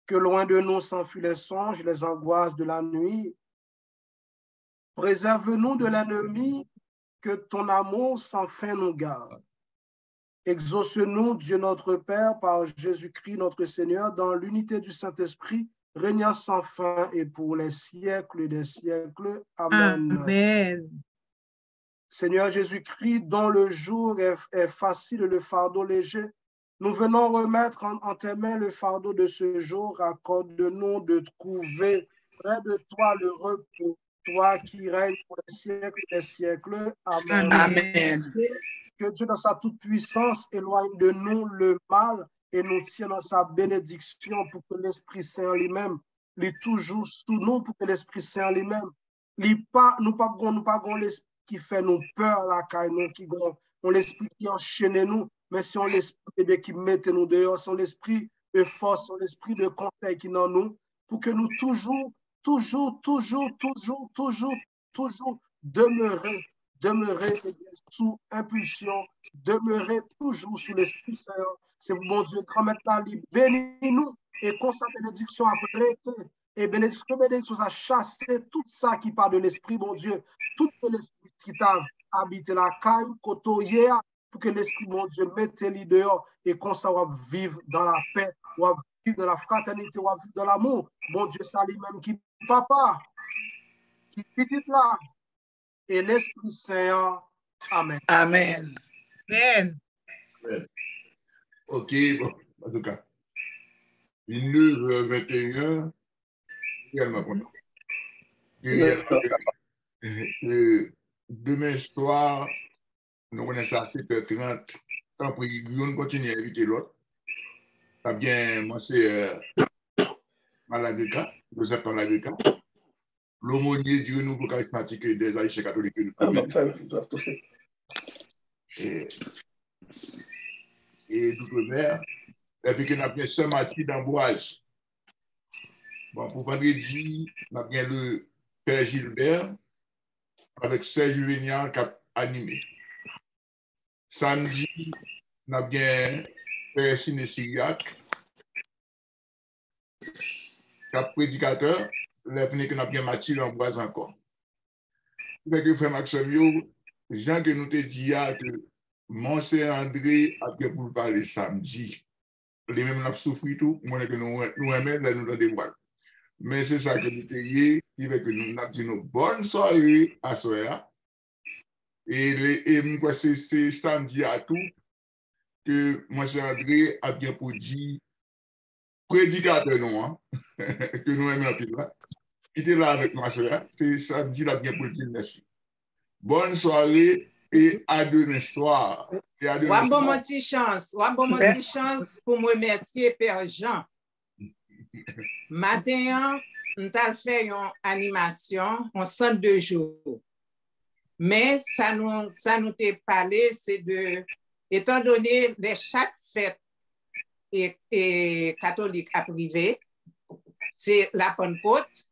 Que loin de nous s'enfuient les songes, les angoisses de la nuit. Préserve-nous de l'ennemi, que ton amour sans fin nous garde. Exauce-nous, Dieu notre Père, par Jésus-Christ notre Seigneur, dans l'unité du Saint-Esprit, régnant sans fin et pour les siècles des siècles. Amen. Amen. Seigneur Jésus-Christ, dont le jour est, est facile et le fardeau léger, nous venons remettre en, en tes mains le fardeau de ce jour. Accorde-nous de trouver près de toi le repos, toi qui règnes pour les siècles des siècles. Amen. Amen. Que Dieu, dans sa toute-puissance, éloigne de nous le mal et nous tienne dans sa bénédiction pour que l'Esprit Saint lui-même, lui toujours sous nous, pour que l'Esprit Saint lui-même, lui pas, nous pas, nous pas gon l'esprit qui fait nous peur, la caille, nous qui gon, on l'esprit qui enchaîne nous, mais c'est on l'esprit eh qui mette nous dehors, c'est l'esprit de force, c'est l'esprit de conseil qui est dans nous, pour que nous toujours, toujours, toujours, toujours, toujours, toujours demeurer, demeurer eh sous impulsion, demeurer toujours sous l'Esprit Saint. C'est mon Dieu, grand maintenant, bénis-nous et qu'on sa bénédiction après Et bénédiction, bénédiction, ça chasse tout ça qui parle de l'esprit, mon Dieu. Tout l'esprit qui t'a habité la caille, koto pour que l'esprit, mon Dieu, mette les dehors et qu'on va vivre dans la paix, dans la fraternité, vivre dans l'amour. Mon Dieu, ça lui-même qui papa, qui petit là, et l'Esprit Saint. Amen. Amen. Amen. Ok, bon, en tout cas. 9h21, réellement content. Et, euh, demain soir, nous connaissons à 7h30. Tant pour Guillaume continue à inviter l'autre. Ça bien, moi, c'est euh, Joseph Malagrika. L'aumônier du renouveau charismatique des Haïtiens catholiques. Et, et d'outre-mer. Et puis qu'on a bien Sœur Mathilde d'Amboise. Bon, pour vendredi, on a bien le Père Gilbert avec Sœur Juvénial qui a animé. Samedi, on a bien père synésyriaque, cap prédicateur, l'avenir que nous bien Mathilde Ambroise encore. Fait que frère Maxime, yo, Jean que nous te dit que Monsieur André a bien pour parler samedi. Les mêmes n'a souffri tout, moi que nous nous aimons là nous dans des voiles. Mais c'est ça que nous te dit, il fait que nous n'a dit nos bonne soirée à soir. Et, et, et c'est samedi à tout, ke mwenche André ap gen pou di predikate non, *laughs* nou an, ke nou eme apil la, ite la avèk mwenche la, se samdi la ap gen pou di nesi. Bonne soare, e adonè soar. Wap bon mwen ti chans, wap bon mwen ti chans pou mwen mersiye per Jean. *laughs* Maten an, nou tal fè yon animasyon, an san de jour. Men, sa nou, sa nou te pale, se de etan donne de chak fèt e, e katolik a privé, se la Pentecôte,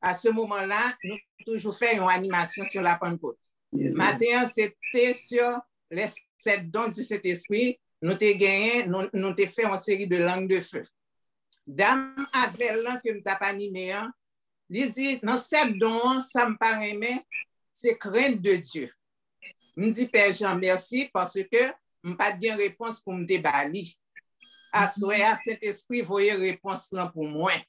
à ce moment-là, nous toujours fait une animation sur la Pentecôte. Matin, c'était sur les sept dons du Saint-Esprit. Nous t'ai gagné, nous, nous t'ai fait une série de langues de feu. Dame avec là que nous t'ai animé, hein, il dit, dans sept dons, ça me paraît, mais c'est crainte de Dieu. Je me dis, Père Jean, merci parce que m pat gen repons pou m debali. Aswe a set espri voye repons lan pou mwen,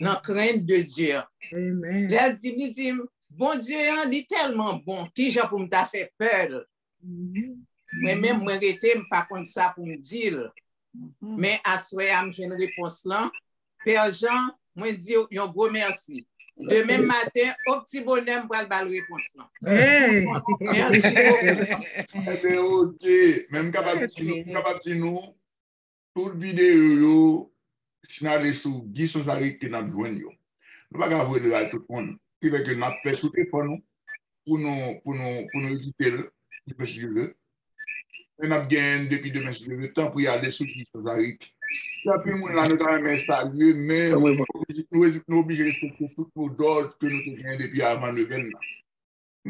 nan kren de Diyo. Le a di mi di, bon Diyo an di telman bon, ki jan pou m ta fe pel. Mwen men mwen rete m pa kont sa pou m dil. Mm-hmm. Men aswe a m jen repons lan, per jan mwen di yon gwo mersi. Demen matin, ou pti bonem pral bal repons nan. Hey! Mersi pou. Ebe ote, men kapap ti nou, tout videyo yo, si nan resou, giso sa rek te nan jwen yo. Nou baka vwe de la tout kon. Ki veke nan pe sou te fon nou, pou nou, pou nou, pou nou ekipe le, pou nou ekipe le. Men ap gen depi demen si le, tan pou yade sou giso sa rek. Kapil moun la nou tan men salye, men nou obije respektou tout nou dod ke nou te gen depi avan nou ven nan.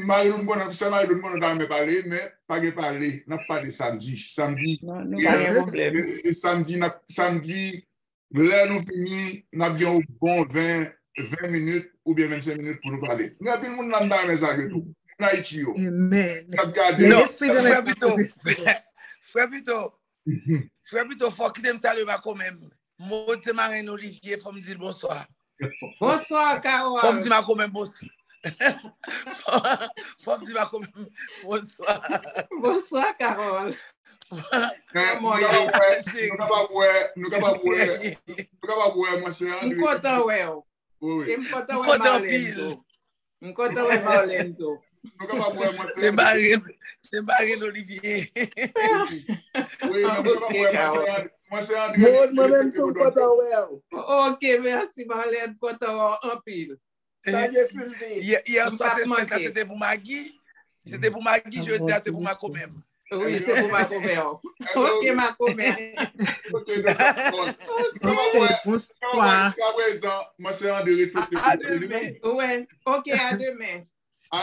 Mari loun moun an, se mari loun moun an tan men pale, men page pale, nap pale samdi. Samdi, samdi, lè nou fini, nap gen ou bon 20, 20 minute ou bien 25 minute pou nou pale. Kapil moun nan tan men salye tou, nan iti yo. Amen. Nap gade. Non, fwe pito, fwe pito. Fwe pito fwa ki dem salye bako men. Mwote Maren Olivier fwa mdi bonsoir. Bonsoir Karol. Fwa mdi bako men bonsoir. *laughs* Fwa mdi bako men bonsoir. Bonsoir Karol. Nou kaba wè. Nou kaba wè mwansè. Mkotan wè ou. Mkotan wè Marlène. Mkotan wè Marlène tou. Se baril, se baril Olivier. *laughs* Mwen se André. Mwen mèm tou kota wè ou. Ok, mersi Marlène, kota wè ou anpil. Sa ye fulvi. Ye an sa se fèk la, se te pou Magui. Se te pou Magui, je se a se pou Mako mèm. Oui, se pou Mako mèm. Ok, Mako mèm. *laughs* Ok, d'accord. Mwen se André, respecte. A demè. Ok, a demè.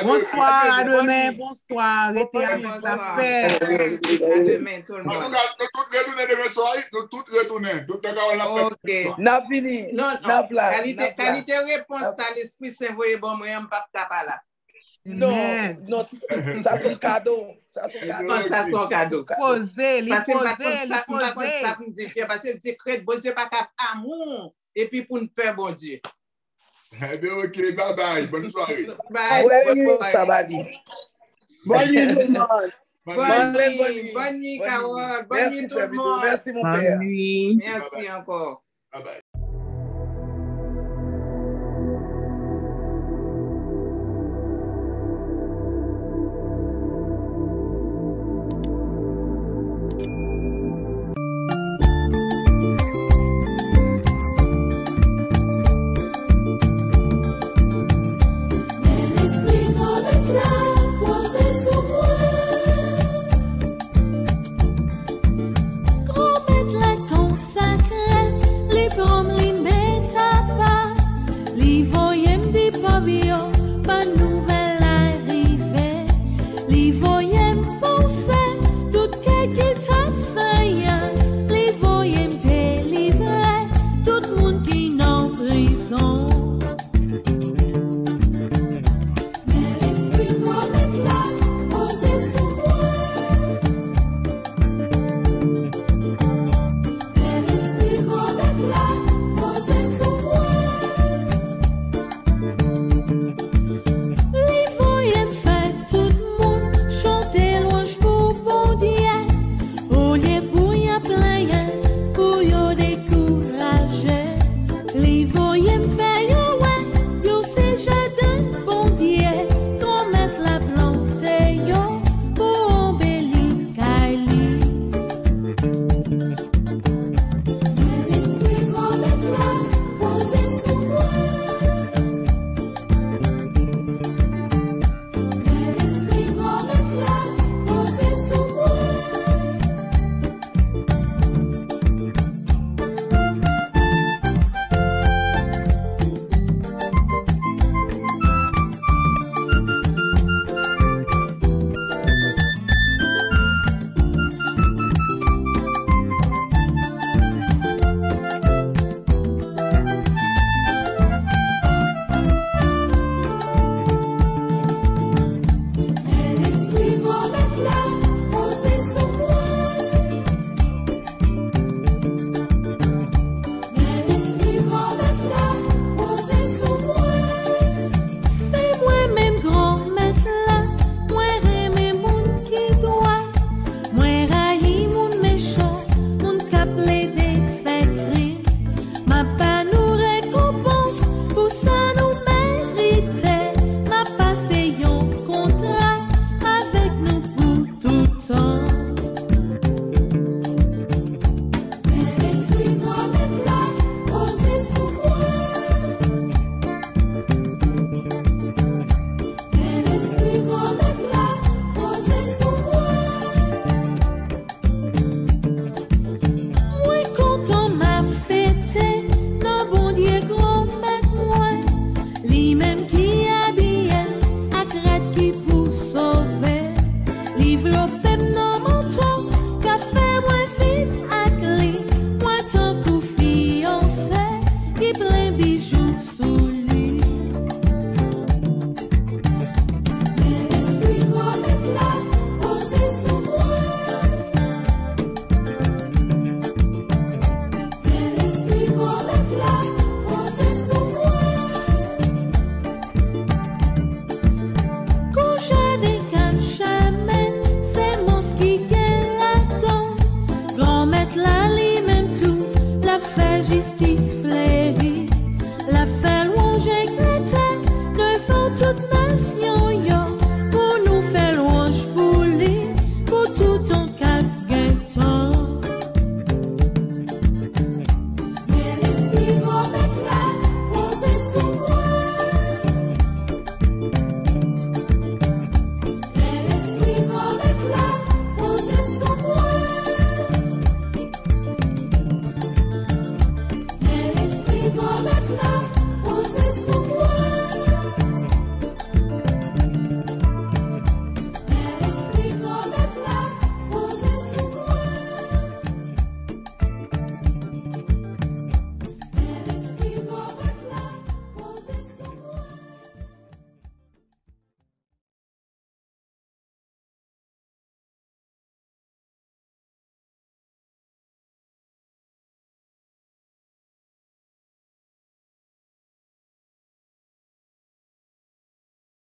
Bonsoir, à demain, bonsoir. Restez avec la paix. À demain, tout le monde. En tout cas, nous tous retournons demain soir. Nous tous retournons. Tout le monde, N'a fini. Non, non. Qualité réponse à l'Esprit Saint-Voyer, bon, moi, je ne pas taper là. Non, non, sa son kado. Sa son kado. Sa son kado. Poze, li poze, li poze. Pase di kred, bon Diyo pa kap amoun, epi pou n'pe bon Diyo. Eh bien, ok, bye bye. Bonne soirée. Bye. Ouais, bonne ouais, soirée. ça va dire. Bonne nuit, tout le monde. Bonne Bonne nuit, nuit. bonne nuit, Bonne Carole. Bonne nuit tout le monde. Merci, mon Bonne père. nuit. Merci encore. Bye bye.